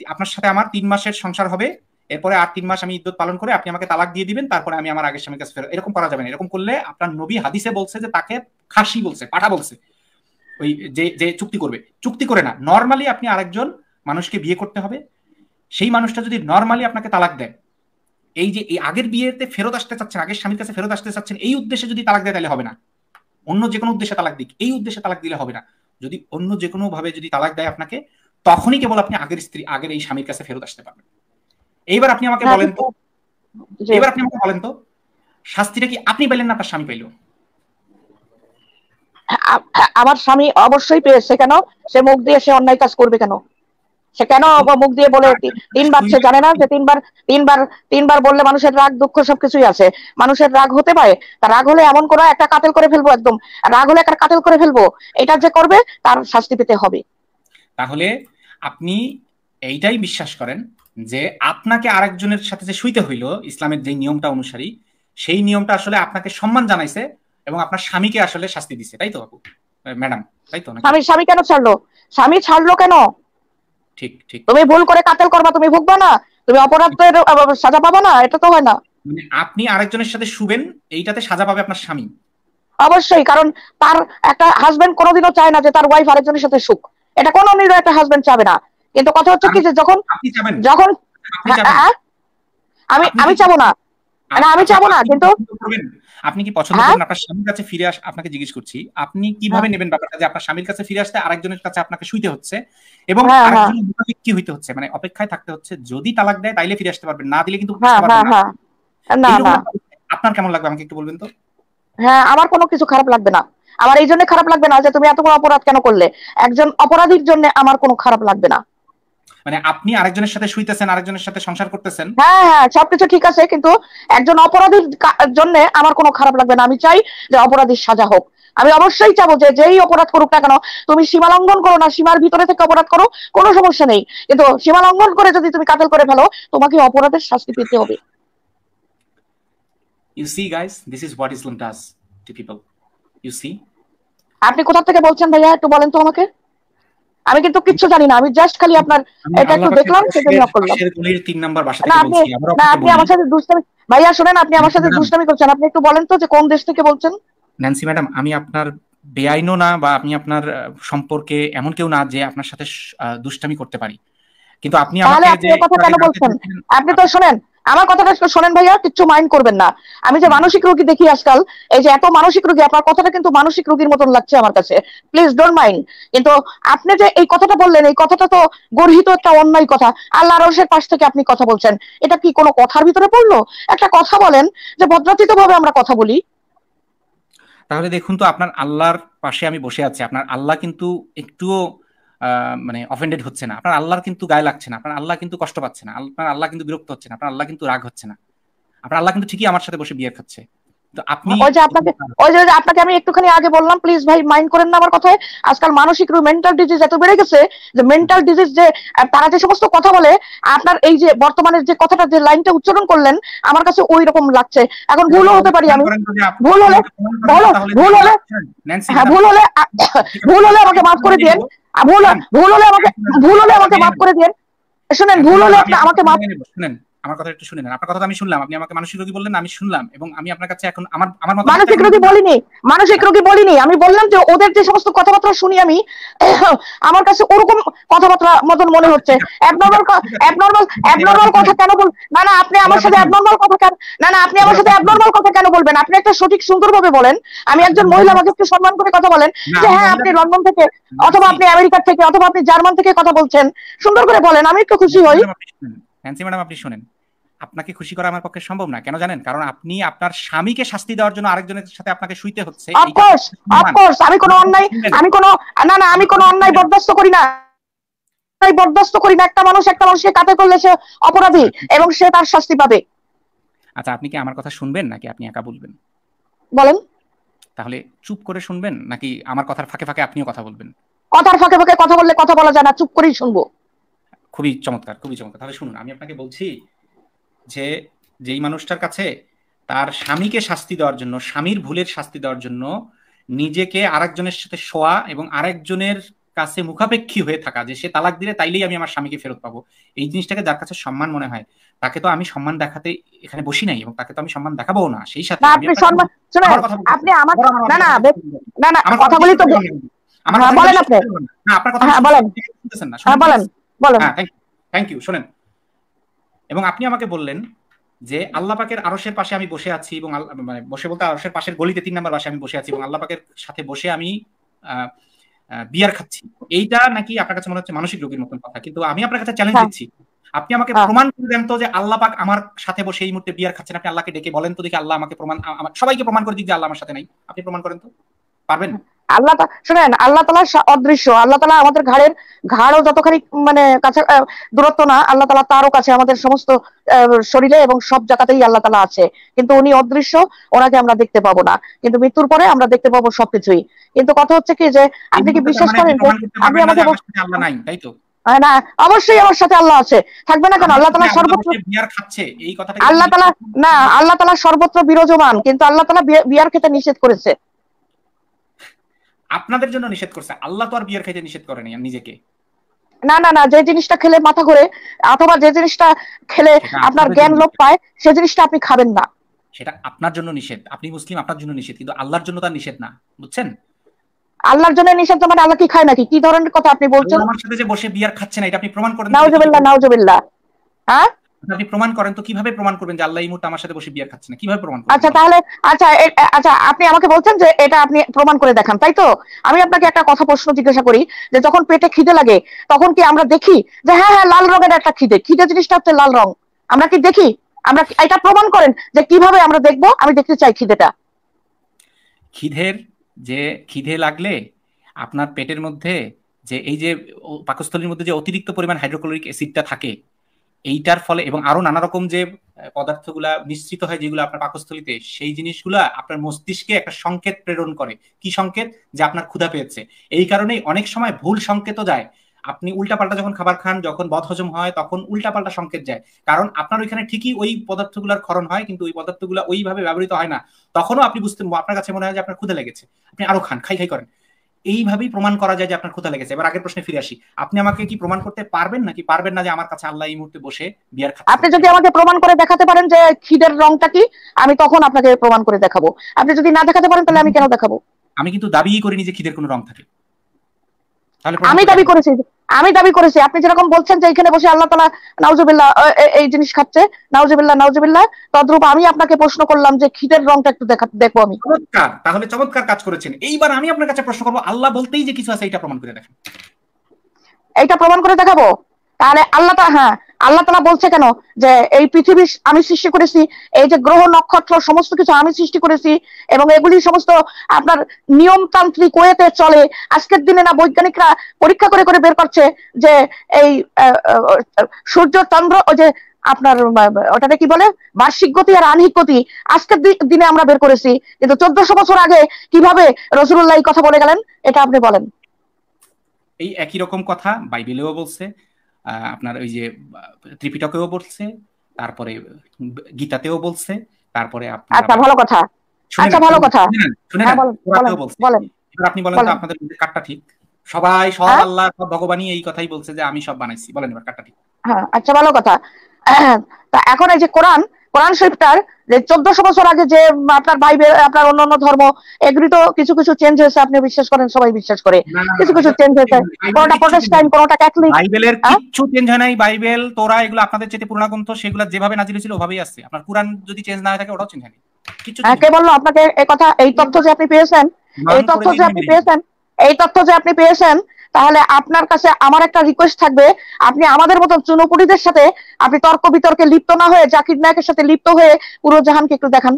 আপনার সাথে আমার তিন মাসের সংসার হবে এরপরে আর তিন মাস আমি ইদ্যুৎ পালন করে আপনি আমাকে তালাক দিয়ে দিবেন তারপরে আমি আমার আগের স্বামীর কাছে ফেরত এরকম করা যাবে না এরকম করলে আপনার নবী হাদিসে বলছে যে তাকে খাসি বলছে পাঠা বলছে। ওই যে যে চুক্তি করবে। চুক্তি করে না। নর্মালি আপনি আরেকজন মানুষকে বিয়ে করতে হবে। সেই মানুষটা যদি নর্মালি আপনাকে তালাক দেয় এই যে এই আগের বিয়েতে ফেরত আসতে চাচ্ছেন আগের স্বামীর কাছে ফেরত আসতে চাচ্ছেন এই উদ্দেশ্যে যদি তালাক দেয় তাহলে হবে না। অন্য যে কোনো উদ্দেশ্যে তালাক দিক। এই উদ্দেশ্যে তালাক দিলে হবে না। যদি অন্য যে কোনো ভাবে যদি তালাক দেয় আপনাকে তখনই কেবল আপনি আগের স্ত্রী আগের এই স্বামীর কাছে ফেরত আসতে পারবেন। এইবার আপনি আমাকে বলেন তো এবার আপনি আমাকে বলেন তো শাস্তিটা কি আপনি পাইলেন না আপনার স্বামী পাইলো?
আমার স্বামী অবশ্যই পেয়েছে কেন? সে মুখ দিয়ে সে অন্যায় কাজ করবে কেন? সে কেন মুখ দিয়ে বলে তিনবার সে জানে না যে তিনবার তিনবার তিনবার বললে মানুষের রাগ, দুঃখ সবকিছুই আছে। মানুষের রাগ হতে পারে তার রাগ হলে এমন করে একটা কাতেল করে ফেলব একদম। রাগ হলে একটা কাতেল করে ফেলব, এটা যে করবে তার শাস্তি পেতে হবে।
তাহলে আপনি এইটাই বিশ্বাস করেন যে আপনাকে আরেকজনের সাথে যে শুইতে হইল, ইসলামের যে নিয়মটা অনুসারী, সেই নিয়মটা আসলে আপনাকে সম্মান জানাইছে এবং আপনার স্বামীকে আসলে শাস্তি দিছে তাই তো আপু ম্যাডাম তাই তো
স্বামী স্বামী কেন ছাড়লো? স্বামী ছাড়লো কেন?
ঠিক ঠিক।
তুমি ভুল করে কাতেল করবা তুমি ভুগবা না? তুমি অপরাধের সাজা পাবা না? এটা তো হয় না।
মানে আপনি আরেকজনের সাথে শুবেন এইটাতে সাজা পাবে আপনার স্বামী?
অবশ্যই কারণ তার একটা হাজবেন্ড কোনোদিনও চায় না যে তার ওয়াইফ আরেকজনের সাথে সুখ এটা কোনো নিরয় একটা হাজবেন্ড চাবে না। কিন্তু কথা হচ্ছে কি যে যখন যখন আমি আমি চাবো না। আমি চাবো না কিন্তু
আপনি কি পছন্দ করেন আপনার স্বামীর কাছে ফিরে আস আপনাকে জিজ্ঞেস করছি আপনি কীভাবে নেবেন ব্যাপারটা যে আপনার স্বামীর কাছে ফিরে আসতে আরেকজনের কাছে আপনাকে শুইতে হচ্ছে এবং আরেকজনের মুখাপেক্ষি হইতে হচ্ছে? মানে অপেক্ষায় থাকতে হচ্ছে যদি তালাক দেয় তাইলে ফিরে আসতে পারবেন না দিলে কিন্তু আপনার কেমন লাগবে আমাকে একটু বলবেন তো?
হ্যাঁ আমার কোনো কিছু খারাপ লাগবে না। আমার এই জন্য খারাপ লাগবে না যে তুমি এত বড় অপরাধ কেন করলে? একজন অপরাধীর জন্য আমার কোনো খারাপ লাগবে না।
মানে আপনি আরেকজনের সাথে শুইতেছেন আরেকজনের সাথে সংসার করতেছেন।
হ্যাঁ হ্যাঁ সবকিছু ঠিক আছে কিন্তু একজন অপরাধীর জন্য আমার কোনো খারাপ লাগবে না। আমি চাই যে অপরাধীর সাজা হোক। আমি অবশ্যই চাবো যে যেই অপরাধ করুক না কেন তুমি সীমা লঙ্ঘন করো না সীমার ভিতরে থেকে অপরাধ করো কোনো সমস্যা নেই। কিন্তু সীমা লঙ্ঘন করে যদি তুমি কাতল করে ফেলো তোমাকে অপরাধের শাস্তি পেতে হবে।
You see, guys, this is what Islam does to people. You see?
আপনি কোথা থেকে বলছেন ভাইয়া একটু বলেন তো আমাকে। আমি কিন্তু কিচ্ছু জানি না আমি জাস্ট খালি আপনার এটা একটু দেখলাম সেটা নিয়ে করলাম। না আপনি না আপনি আমার সাথে দুষ্টামি ভাইয়া শুনেন আপনি আমার সাথে দুষ্টামি করছেন আপনি একটু বলেন তো যে কোন দেশ থেকে বলছেন?
ন্যান্সি ম্যাডাম আমি আপনার বেআইনও না বা আপনি আপনার সম্পর্কে এমন কেউ না যে আপনার সাথে দুষ্টামি করতে পারি। কিন্তু আপনি
আমাকে যে কথা কেন বলছেন? আপনি তো শুনেন আমার কথাটা শোনেন ভাইয়া, কিচ্ছু মাইন্ড করবেন না। আমি যে মানসিক রোগী দেখি আজকাল, এই যে এত মানসিক রোগী, আপনার কথাটা কিন্তু মানসিক রোগীর মতন লাগছে আমার কাছে। প্লিজ ডোন্ট মাইন্ড কিন্তু আপনি যে এই কথাটা বললেন, এই কথাটা তো গর্হিত একটা অন্যায় কথা। আল্লাহ রসের পাশ থেকে আপনি কথা বলছেন। এটা কি কোনো কথার ভিতরে পড়ল? একটা কথা বলেন যে ভদ্রাতীত ভাবে আমরা কথা বলি।
তাহলে দেখুন তো, আপনার আল্লাহর পাশে আমি বসে আছি। আপনার আল্লাহ কিন্তু একটুও মানে অফেন্ডেড হচ্ছে না। আপনার আল্লাহর কিন্তু গায়ে লাগছে না। আপনার আল্লাহ কিন্তু কষ্ট পাচ্ছে না। আপনার আল্লাহ কিন্তু বিরক্ত হচ্ছে না। আপনার আল্লাহ কিন্তু রাগ হচ্ছে না। আপনার আল্লাহ কিন্তু ঠিকই আমার সাথে বসে বিয়ে খাচ্ছে। তো আপনি
ওই যে আপনাকে [LAUGHS] ওই যে আপনাকে আমি একটুখানি আগে বললাম প্লিজ ভাই মাইন্ড করেন না আমার কথায়। আজকাল মানসিক মেন্টাল ডিজিজ এত বেড়ে গেছে যে মেন্টাল ডিজিজ যে তারা যে সমস্ত কথা বলে আপনার এই যে বর্তমানে যে কথাটা যে লাইনটা উচ্চারণ করলেন আমার কাছে ওই রকম লাগছে। এখন ভুলও হতে পারি আমি। ভুল হলে ভুল হলে হ্যাঁ ভুল হলে ভুল হলে আমাকে মাফ করে দিন ভুল ভুল হলে আমাকে ভুল হলে আমাকে মাফ করে দিন শুনেন ভুল হলে আপনি আমাকে মাফ
শুনেন। আমার কথা একটু শুনেন আপনার কথা আমি শুনলাম। আপনি আমাকে মানসিক রোগী বললেন আমি শুনলাম এবং আমি আপনার কাছে এখন আমার আমার মত
মানসিক রোগী বলিনি। মানসিক রোগী বলিনি। আমি বললাম যে ওদের যে সমস্ত কথাবার্তা শুনি আমি আমার কাছে ওরকম কথাবার্তা মতন মনে হচ্ছে। অ্যাবনর্মাল অ্যাবনর্মাল অ্যাবনর্মাল কথা কেন বল না না আপনি আমার সাথে অ্যাবনর্মাল কথা কেন না না আপনি আমার সাথে অ্যাবনর্মাল কথা কেন বলবেন? আপনি একটা সঠিক সুন্দরভাবে বলেন। আমি একজন মহিলা আমাকে একটু সম্মান করে কথা বলেন যে হ্যাঁ আপনি লন্ডন থেকে অথবা আপনি আমেরিকা থেকে অথবা আপনি জার্মান থেকে কথা বলছেন। সুন্দর করে বলেন আমি একটু খুশি হই।
হ্যান্সি ম্যাডাম আপনি শুনেন। আপনাকে খুশি করা আমার পক্ষে সম্ভব না কেন জানেন? কারণ আপনি আপনার স্বামীকে শাস্তি দেওয়ার জন্য আরেকজনের সাথে আপনাকে শুইতে হচ্ছে।
অফকোর্স অফকোর্স আমি কোনো অন্যায় আমি কোনো না না আমি কোনো অন্যায় বরদাস্ত করি না। বরদাস্ত করি না একটা মানুষ একটা মানুষকে কাতে করলে সে অপরাধী এবং সে তার শাস্তি পাবে।
আচ্ছা আপনি কি আমার কথা শুনবেন নাকি আপনি একা বলবেন?
বলেন।
তাহলে চুপ করে শুনবেন নাকি আমার কথার ফাঁকে ফাঁকে আপনিও কথা বলবেন?
কথার ফাঁকে ফাঁকে কথা বললে কথা বলা যায় না চুপ করেই শুনব।
খুবই চমৎকার খুবই চমৎকার তাহলে শুনুন আমি আপনাকে বলছি যে যেই মানুষটার কাছে তার স্বামীকে শাস্তি দেওয়ার জন্য স্বামীর ভুলের শাস্তি দেওয়ার জন্য নিজেকে আরেকজনের সাথে শোয়া এবং আরেকজনের কাছে মুখাপেক্ষী হয়ে থাকা যে সে তালাক দিলে তাইলেই আমি আমার স্বামীকে ফেরত পাবো এই জিনিসটাকে যার কাছে সম্মান মনে হয় তাকে তো আমি সম্মান দেখাতে এখানে বসি নাই এবং তাকে তো আমি সম্মান দেখাবো না সেই সাথে
আপনি সম্মান। আপনি আমার না না। না না কথা বলি তো।
আমার
হ্যাঁ, বলেন আপনি।
না। আপনার কথা
হ্যাঁ, বলেন।
শুনতেছেন না
হ্যাঁ বলেন। বলেন।
থ্যাংক ইউ শোনেন। এবং আপনি আমাকে বললেন যে আল্লাহ পাকের আরশের পাশে আমি বসে আছি এবং মানে বসে বলতে আরশের পাশের গলিতে তিন নাম্বার বাসে আমি বসে আছি এবং আল্লাহ পাকের সাথে বসে আমি বিয়ার খাচ্ছি। এইটা নাকি আপনার কাছে মনে হচ্ছে মানসিক রোগীর মতন কথা কিন্তু আমি আপনার কাছে চ্যালেঞ্জ। দিচ্ছি। আপনি আমাকে
হ্যাঁ।
প্রমাণ করে দেন তো যে আল্লাহ পাক আমার সাথে বসে এই মুহূর্তে বিয়ার খাচ্ছেন। আপনি আল্লাহকে ডেকে বলেন তো দেখি আল্লাহ আমাকে প্রমাণ সবাইকে প্রমাণ করে দিক যে আল্লাহ আমার সাথে নাই। আপনি প্রমাণ করেন তো। পারবেন?
আল্লাহ শুনেন আল্লাহ তালা অদৃশ্য আল্লাহ তালা আমাদের ঘাড়ের ঘাড়ও যতখানি মানে কাছে দূরত্ব না আল্লাহ তালা তারও কাছে আমাদের সমস্ত শরীরে এবং সব জায়গাতেই আল্লাহ তালা আছে। কিন্তু উনি অদৃশ্য ওনাকে আমরা দেখতে পাবো না। কিন্তু মৃত্যুর পরে আমরা দেখতে পাবো সবকিছুই। কিন্তু কথা হচ্ছে কি যে আপনি কি বিশ্বাস করেন
মানে
যে
প্রমাণ করতে
আপনি
না
আমাকে
আল্লাহ নাই তাই তো?
না অবশ্যই আমার সাথে আল্লাহ আছে। থাকবে না কেন? আল্লাহ তালা সর্বত্র আল্লাহ তালা না আল্লাহ তালা সর্বত্র বিরাজমান কিন্তু আল্লাহ তালা বিয়ে- বিয়ার খেতে নিষেধ করেছে।
আপনাদের জন্য নিষেধ করছে। আল্লাহ তো আর বিয়ার খাইতে নিষেধ করেনি নিজেকে।
না না না যে জিনিসটা খেলে মাথা ঘুরে অথবা যে জিনিসটা খেলে আপনার জ্ঞান লোপ পায় সে জিনিসটা আপনি খাবেন না।
সেটা আপনার জন্য নিষেধ। আপনি মুসলিম আপনার জন্য নিষেধ কিন্তু আল্লাহর জন্য তার নিষেধ না। বুঝছেন?
আল্লাহর জন্য নিষেধ মানে আল্লাহ কি খায় নাকি? কি ধরনের কথা আপনি বলছেন?
আমার সাথে যে বসে বিয়ার খাচ্ছে না এটা আপনি প্রমাণ করেন
নাউজুবিল্লাহ নাউজুবিল্লাহ। হ্যাঁ?
আপনি প্রমাণ করেন তো কীভাবে প্রমাণ করবেন যে আল্লাহ এই মুহূর্তে আমার সাথে বসে বিয়ার খাচ্ছে না? কীভাবে প্রমাণ করবেন?
আচ্ছা তাহলে আচ্ছা আচ্ছা আপনি আমাকে বলছেন যে এটা আপনি প্রমাণ করে দেখান তাই তো? আমি আপনাকে একটা কথা প্রশ্ন জিজ্ঞাসা করি যে যখন পেটে খিদে লাগে তখন কি আমরা দেখি যে হ্যাঁ হ্যাঁ লাল রঙের একটা খিদে। খিদে জিনিসটা হচ্ছে লাল রং। আমরা কি দেখি? আমরা এটা প্রমাণ করেন যে কীভাবে আমরা দেখব? আমি দেখতে চাই খিদেটা।
খিদের যে খিদে লাগলে আপনার পেটের মধ্যে যে এই যে পাকস্থলীর মধ্যে যে অতিরিক্ত পরিমাণ হাইড্রোক্লোরিক অ্যাসিডটা থাকে এইটার ফলে এবং আরও নানা রকম যে পদার্থগুলা নিশ্চিত হয় যেগুলো আপনার পাকস্থলীতে, সেই জিনিসগুলা আপনার মস্তিষ্কে একটা সংকেত প্রেরণ করে। কি সংকেত? যে আপনার ক্ষুধা পেয়েছে। এই কারণেই অনেক সময় ভুল সংকেতও যায়। আপনি উল্টাপাল্টা যখন খাবার খান, যখন বদহজম হয়, তখন উল্টাপাল্টা সংকেত যায়। কারণ আপনার ওইখানে ঠিকই ওই পদার্থগুলোর ক্ষরণ হয়, কিন্তু ওই পদার্থগুলো ওইভাবে ব্যবহৃত হয় না। তখনও আপনি বুঝতে, আপনার কাছে মনে হয় যে আপনার ক্ষুধা লেগেছে। আপনি আরও খান, খাই খাই করেন। এইভাবেই প্রমাণ করা যায় যে আপনার ক্ষুতা লেগেছে। এবার আগের প্রশ্নে ফিরে আসি। আপনি আমাকে কি প্রমাণ করতে পারবেন? নাকি পারবেন না যে আমার কাছে আল্লাহ এই মুহূর্তে বসে বিয়ার খাচ্ছে?
আপনি যদি আমাকে প্রমাণ করে দেখাতে পারেন যে খিদের রংটা কি আমি তখন আপনাকে প্রমাণ করে দেখাবো। আপনি যদি না দেখাতে পারেন তাহলে আমি কেন দেখাবো?
আমি কিন্তু দাবিই করিনি যে খিদের কোনো রং থাকে। তাহলে
আমি দাবি করেছি আমি দাবি করেছি আপনি যেরকম বলছেন যে এখানে বসে আল্লাহ তালা এ- এই জিনিস খাচ্ছে নাউজুবিল্লাহ নাউজুবিল্লাহ তদ্রূপ আমি আপনাকে প্রশ্ন করলাম যে খিদের রংটা একটু দেখা দেখব আমি।
চমৎকার তাহলে চমৎকার কাজ করেছেন। এইবার আমি আপনার কাছে প্রশ্ন করব আল্লাহ বলতেই যে কিছু আছে এটা প্রমাণ করে দেখেন।
এটা প্রমাণ করে দেখাবো? তাহলে আল্লাহ তা হ্যাঁ আল্লাহ তালা বলছে কেন? যে এই পৃথিবী আমি সৃষ্টি করেছি, এই যে গ্রহ, নক্ষত্র, সমস্ত কিছু আমি সৃষ্টি করেছি এবং এগুলি সমস্ত আপনার নিয়মতান্ত্রিক ওয়েতে চলে। আজকের দিনে না বৈজ্ঞানিকরা পরীক্ষা করে করে বের করছে যে এই সূর্য, চন্দ্র যে আপনার ওটাকে কি বলে? বার্ষিক গতি আর আনহিক গতি আজকের দিনে আমরা বের করেছি। কিন্তু চোদ্দশো বছর আগে কীভাবে রসুল্লাহ কথা বলে গেলেন? এটা আপনি বলেন।
এই একই রকম কথা বাইবেলেও বলছে। আপনার ওই যে ত্রিপিটকেও বলছে তারপরে গীতাতেও বলছে তারপরে
আচ্ছা ভালো কথা।
শুনে
আচ্ছা, ভালো কথা।
শুনে
হ্যাঁ
আপনি বলেন তো আপনাদের কাটটা ঠিক? সবাই সব
হ্যাঁ?
আল্লাহ সব ভগবানই এই কথাই বলছে যে আমি সব বানাইছি। বলেন এবার কাটটা ঠিক।
হ্যাঁ আচ্ছা ভালো কথা। [CLEARS THROAT] তা এখন এই যে কোরআন কোরআন শরীফটার যে চোদ্দশো বছর আগে যে আপনার বাইবেল আপনার অন্যান্য ধর্ম এগুলি তো কিছু কিছু চেঞ্জ হয়েছে আপনি বিশ্বাস করেন সবাই বিশ্বাস করে। কিছু কিছু চেঞ্জ হয়েছে। কোনটা প্রোটেস্টাইন কোনটা ক্যাথলিক
বাইবেলের
হ্যাঁ?
কিচ্ছু চেঞ্জ হয় নাই। বাইবেল তোরা এগুলো আপনাদের চেয়ে পুরোনো গ্রন্থ সেগুলো যেভাবে নাজিল হয়েছিল ওভাবেই আছে আপনার কোরআন যদি চেঞ্জ না হয়ে থাকে ওটাও চেঞ্জ হয়নি।
হ্যাঁ, কে বলল? আপনাকে এই কথা এই তথ্য যে আপনি পেয়েছেন এই তথ্য যে আপনি পেয়েছেন এই তথ্য যে আপনি পেয়েছেন তাহলে আপনার কাছে আমার একটা রিকোয়েস্ট থাকবে। আপনি আমাদের মতো চুনোপুটিদের সাথে আপনি তর্ক বিতর্কে লিপ্ত না হয়ে জাকির নায়কের সাথে লিপ্ত হয়ে পুরো জাহানকে একটু দেখান।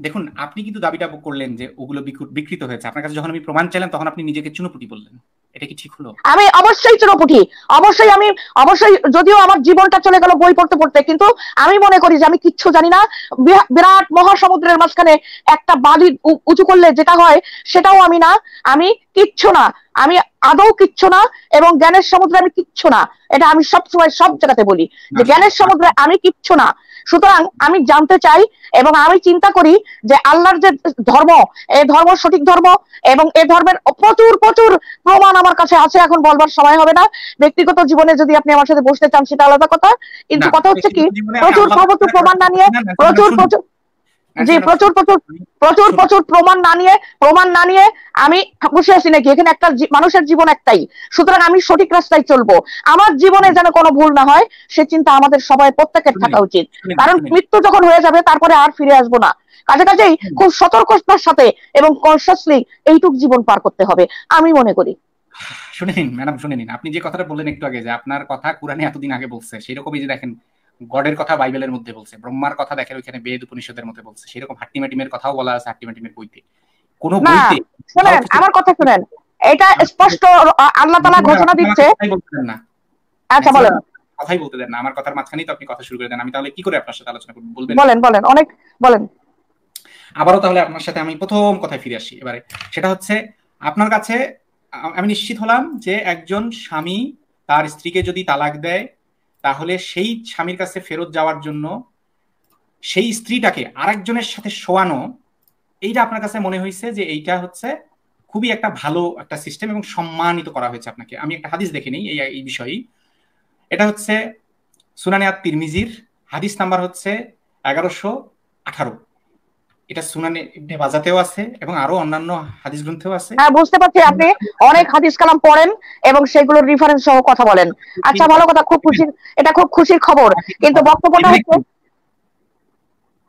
দেখুন, আপনি কিন্তু দাবিটা করলেন যে ওগুলো বিকৃ- বিকৃত হয়েছে। আপনার কাছে যখন আমি প্রমাণ চাইলাম, তখন আপনি নিজেকে চুনোপুটি বললেন। এটা কি ঠিক হলো?
আমি অবশ্যই চুনোপুটি অবশ্যই আমি অবশ্যই যদিও আমার জীবনটা চলে গেল বই পড়তে পড়তে কিন্তু আমি মনে করি যে আমি কিচ্ছু জানি না। বিরা- বিরাট মহাসমুদ্রের মাঝখানে একটা বালি উঁচু করলে যেটা হয় সেটাও আমি না। আমি কিচ্ছু না। আমি আদৌ কিচ্ছু না এবং জ্ঞানের সমুদ্রে আমি কিচ্ছু না। এটা আমি সবসময় সব জায়গাতে বলি। যে জ্ঞানের সমুদ্রে আমি কিচ্ছু না। সুতরাং আমি জানতে চাই এবং আমি চিন্তা করি যে আল্লাহর যে ধর্ম এ ধর্ম সঠিক ধর্ম এবং এ ধর্মের প্রচুর প্রচুর প্রমাণ আমার কাছে আছে এখন বলবার সময় হবে না। ব্যক্তিগত জীবনে যদি আপনি আমার সাথে বসতে চান সেটা আলাদা কথা। কিন্তু কথা হচ্ছে কি প্রচুর সর্বোচ্চ প্রমাণ না নিয়ে প্রচুর প্রচুর জি প্রচুর প্রচুর প্রচুর প্রচুর প্রমাণ না নিয়ে প্রমাণ না নিয়ে আমি বসে আছি নাকি? এখানে একটা মানুষের জীবন একটাই। সুতরাং আমি সঠিক রাস্তায় চলবো। আমার জীবনে যেন কোনো ভুল না হয় সে চিন্তা আমাদের সবাই প্রত্যেকের থাকা উচিত। কারণ মৃত্যু যখন হয়ে যাবে তারপরে আর ফিরে আসব না। কাজে কাজেই খুব সতর্কতার সাথে এবং কনসিয়াসলি এইটুক জীবন পার করতে হবে আমি মনে করি।
শুনে নিন ম্যাডাম শুনে নিন আপনি যে কথাটা বললেন একটু আগে যে আপনার কথা কোরআনে এতদিন আগে বলছে সেরকমই যে দেখেন গডের কথা বাইবেলের মধ্যে বলছে ব্রহ্মার কথা দেখেন ওইখানে বেদ উপনিষদের মধ্যে বলছে সেরকম হাট্টিমাটিমের কথাও বলা আছে হাট্টিমাটিমের বইতে। কোন বইতে
শুনেন আমার কথা শুনেন। এটা স্পষ্ট আল্লাহ তালা ঘোষণা দিচ্ছে।
না।
আচ্ছা বলেন।
কথাই বলতে দেন না। আমার কথার মাঝখানেই তো আপনি কথা শুরু করে দেন। আমি তাহলে কি করে আপনার সাথে আলোচনা করব? বলবেন।
বলেন বলেন অনেক বলেন।
আবারও তাহলে আপনার সাথে আমি প্রথম কথায় ফিরে আসি এবারে। সেটা হচ্ছে আপনার কাছে আমি নিশ্চিত হলাম যে একজন স্বামী তার স্ত্রীকে যদি তালাক দেয় তাহলে সেই স্বামীর কাছে ফেরত যাওয়ার জন্য সেই স্ত্রীটাকে আরেকজনের সাথে শোয়ানো, এইটা আপনার কাছে মনে হয়েছে যে এইটা হচ্ছে খুবই একটা ভালো একটা সিস্টেম এবং সম্মানিত করা হয়েছে আপনাকে? আমি একটা হাদিস দেখে নিই এই এই বিষয়েই। এটা হচ্ছে সুনানে আত তিরমিজির হাদিস নাম্বার হচ্ছে এগারোশো আঠারো। এটা সুনানে ইবনে বাজাতেও আছে এবং আরও অন্যান্য হাদিস গ্রন্থেও আছে।
হ্যাঁ বুঝতে পারছি আপনি। অনেক হাদিস কালাম পড়েন এবং সেগুলোর রেফারেন্স সহ কথা বলেন। আচ্ছা ভালো কথা খুব খুশির এটা খুব খুশির খবর। কিন্তু বক্তব্যটা হচ্ছে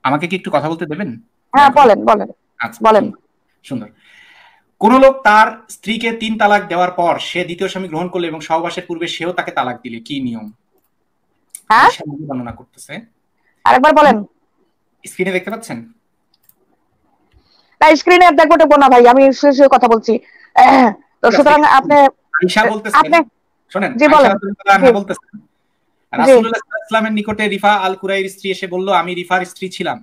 আমাকে কি একটু কথা বলতে দেবেন?
হ্যাঁ বলেন বলেন
আচ্ছা
বলেন।
সুন্দর। কোন লোক তার স্ত্রীকে তিন তালাক দেওয়ার পর সে দ্বিতীয় স্বামী গ্রহণ করলে এবং সহবাসের পূর্বে সেও তাকে তালাক দিলে। কি নিয়ম?
হ্যাঁ?
বর্ণনা করতেছে।
আরেকবার বলেন।
স্ক্রিনে দেখতে পাচ্ছেন?
না স্ক্রিনে দেখব টেকবো না ভাই আমি শুয়ে শুয়ে কথা বলছি। তো সুতরাং আপনি আপনি
শোনেন
জি, বলেন।
রাসূলুল্লাহ সাল্লাল্লাহু নিকটে রিফা আল কুরাইর স্ত্রী এসে বলল আমি রিফার স্ত্রী ছিলাম।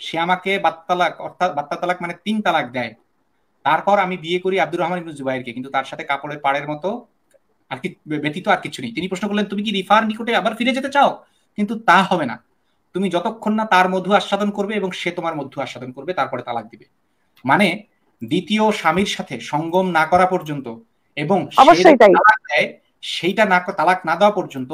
সে আমাকে বাত্তালাক অর্থাৎ বাত্তা তালাক মানে তিন তালাক দেয়। তারপর আমি বিয়ে করি আব্দুর রহমান ইবনে জুবাইরকে কিন্তু তার সাথে কাপড়ের পাড়ের মতো আর কি ব্যতীত আর কিছু নেই। তিনি প্রশ্ন করলেন তুমি কি রিফার নিকটে আবার ফিরে যেতে চাও? কিন্তু তা হবে না। তুমি যতক্ষণ না তার মধু আস্বাদন করবে এবং সে তোমার মধু আস্বাদন করবে তারপরে তালাক দিবে। মানে দ্বিতীয় স্বামীর সাথে সঙ্গম না করা পর্যন্ত এবং সেইটা না তালাক না দেওয়া পর্যন্ত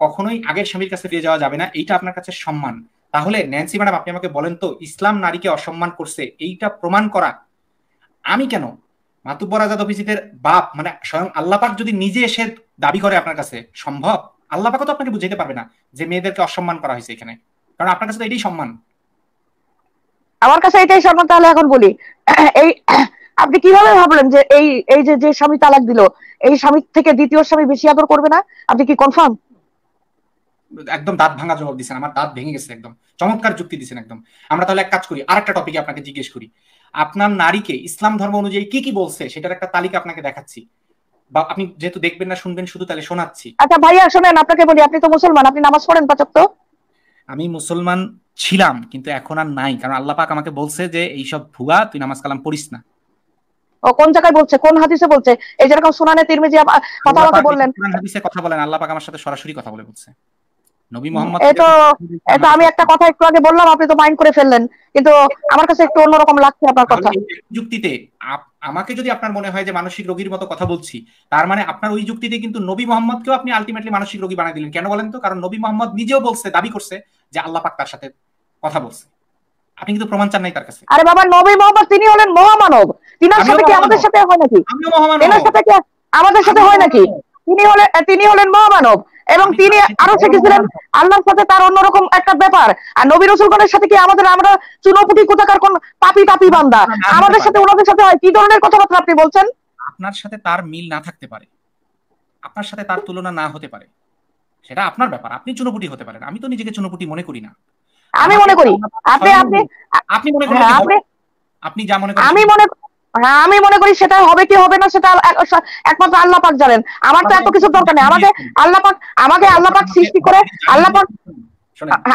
কখনোই আগের স্বামীর কাছে ফিরে যাওয়া যাবে না। এইটা আপনার কাছে সম্মান। তাহলে ন্যান্সি ম্যাডাম আপনি আমাকে বলেন তো ইসলাম নারীকে অসম্মান করছে এইটা প্রমাণ করা। আমি কেন? মাতুব্বর আজাদ অভিজিতের বাপ মানে স্বয়ং আল্লাপাক যদি নিজে এসে দাবি করে আপনার কাছে সম্ভব? আল্লাপাকও তো আপনাকে বুঝাইতে পারবে না যে মেয়েদেরকে অসম্মান করা হয়েছে এখানে। কারণ আপনার কাছে তো এটাই সম্মান।
আমার কাছে এটাই সম্মান তাহলে এখন বলি। এই আপনি কীভাবে ভাবলেন যে এই এই যে যে স্বামী তালাক দিল এই স্বামী থেকে দ্বিতীয় স্বামী বেশি আদর করবে না? আপনি কি কনফার্ম
একদম দাঁত ভাঙা জবাব দিচ্ছেন আমার দাঁত ভেঙে গেছে একদম। চমৎকার যুক্তি দিচ্ছেন একদম। আমরা তাহলে এক কাজ করি আরেকটা টপিকে আপনাকে জিজ্ঞেস করি। আপনার নারীকে ইসলাম ধর্ম অনুযায়ী কি কি বলছে সেটার একটা তালিকা আপনাকে দেখাচ্ছি। বা আপনি যেহেতু দেখবেন না শুনবেন শুধু তাহলে শোনাচ্ছি।
আচ্ছা ভাইয়া শোনেন আপনাকে বলি আপনি তো মুসলমান আপনি নামাজ পড়েন পাচক তো
আমি মুসলমান ছিলাম কিন্তু এখন আর নাই কারণ আল্লাহ পাক আমাকে বলছে যে এইসব ভুয়া তুই নামাজ কালাম পড়িস না।
ও কোন জায়গায় বলছে? কোন হাদিসে বলছে? এই যেরকম সুনানে তিরমিজি কথা আমাকে বললেন।
হাদিসে কথা বলেন আল্লাহ পাক আমার সাথে সরাসরি কথা বলে বলছে। নবী মোহাম্মদ
আমি একটা কথা একটু আগে বললাম আপনি তো মাইন্ড করে ফেললেন। কিন্তু আমার কাছে একটু অন্যরকম লাগছে আপনার কথা।
যুক্তিতে আমাকে যদি আপনার মনে হয় যে মানসিক রোগীর মতো কথা বলছি তার মানে আপনার ওই যুক্তিতে কিন্তু নবী মোহাম্মদকেও আপনি আলটিমেটলি মানসিক রোগী বানিয়ে দিলেন। কেন বলেন তো? কারণ নবী মোহাম্মদ নিজেও বলছে দাবি করছে যে আল্লাহ পাক তার সাথে কথা বলছে। আপনি কিন্তু প্রমাণ চান নাই তার কাছে।
আরে বাবা নবী মোহাম্মদ তিনি হলেন মহামানব। তিনার সাথে কি আমাদের সাথে হয় নাকি?
আমিও মহামানব।
সাথে কি আমাদের সাথে হয় নাকি? তিনি হলেন তিনি হলেন মহামানব। এবং তিনি
আরও
শিখেছিলেন আল্লাহর সাথে তার অন্যরকম একটা ব্যাপার। আর নবী রসুলগণের সাথে কি আমাদের আমরা চুনোপুটি কোথাকার কোন পাপি পাপি বান্দা? আমাদের সাথে ওনাদের সাথে হয়। কি ধরনের কথাবার্তা আপনি বলছেন?
আপনার সাথে তার মিল না থাকতে পারে। আপনার সাথে তার তুলনা না হতে পারে। সেটা আপনার ব্যাপার। আপনি চুনোপুটি হতে পারেন। আমি তো নিজেকে চুনোপুটি মনে করি না।
আমি মনে করি। আপনি আপনি
আপনি মনে করেন
হ্যাঁ, আপনি
আপনি যা মনে করেন
আমি মনে হ্যাঁ আমি মনে করি সেটা হবে কি হবে না সেটা একমাত্র আল্লাহ পাক জানেন। আমার তো এত কিছু দরকার নেই। আমাকে আল্লাহ পাক আমাকে আল্লাহ পাক সৃষ্টি করে আল্লাহ পাক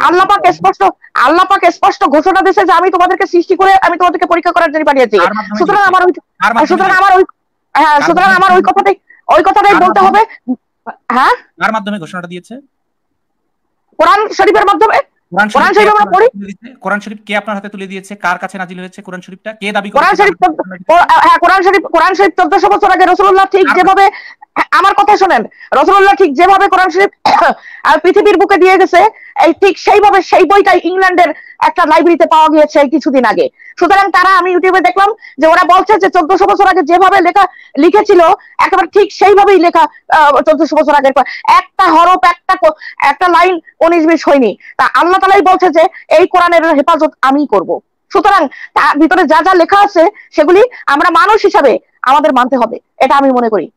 আল্লাহ পাক স্পষ্ট আল্লাহ পাক স্পষ্ট ঘোষণা দিয়েছে যে আমি তোমাদেরকে সৃষ্টি করে আমি তোমাদেরকে পরীক্ষা করার জন্য পাঠিয়েছি। সুতরাং আমার ওই সুতরাং আমার ওই হ্যাঁ সুতরাং আমার ওই কথাটাই ওই কথাটাই বলতে হবে হ্যাঁ?
কার মাধ্যমে ঘোষণাটা দিয়েছে?
কোরআন শরীফের মাধ্যমে
কোরআন
কোরআন
শরীফ
আমরা পড়ি?
তুলে দিয়েছে? কোরআন শরীফ কে আপনার হাতে তুলে দিয়েছে? কার কাছে নাজিল হয়েছে কোরআন শরীফটা? কে দাবি
কোরআন শরীফ হ্যাঁ কোরআন শরীফ কোরআন শরীফ বছর আগে ঠিক যেভাবে হ্যাঁ, আমার কথা শোনেন রসুল্লাহ ঠিক যেভাবে কোরআন শরীফ [COUGHS] পৃথিবীর বুকে দিয়ে গেছে এই ঠিক সেইভাবে সেই বইটাই ইংল্যান্ডের একটা লাইব্রেরিতে পাওয়া গিয়েছে কিছুদিন আগে। সুতরাং তারা, আমি ইউটিউবে দেখলাম যে ওরা বলছে যে চোদ্দশো বছর আগে যেভাবে লেখা লিখেছিল, একেবারে ঠিক সেইভাবেই লেখা চোদ্দশো বছর আগের। একটা হরফ, একটা একটা লাইন উনিশ বিশ হয়নি। তা আল্লাহ তালাই বলছে যে, এই কোরআনের হেফাজত আমিই করব। সুতরাং তার ভিতরে যা যা লেখা আছে, সেগুলি আমরা মানুষ হিসাবে আমাদের মানতে হবে। এটা আমি মনে করি।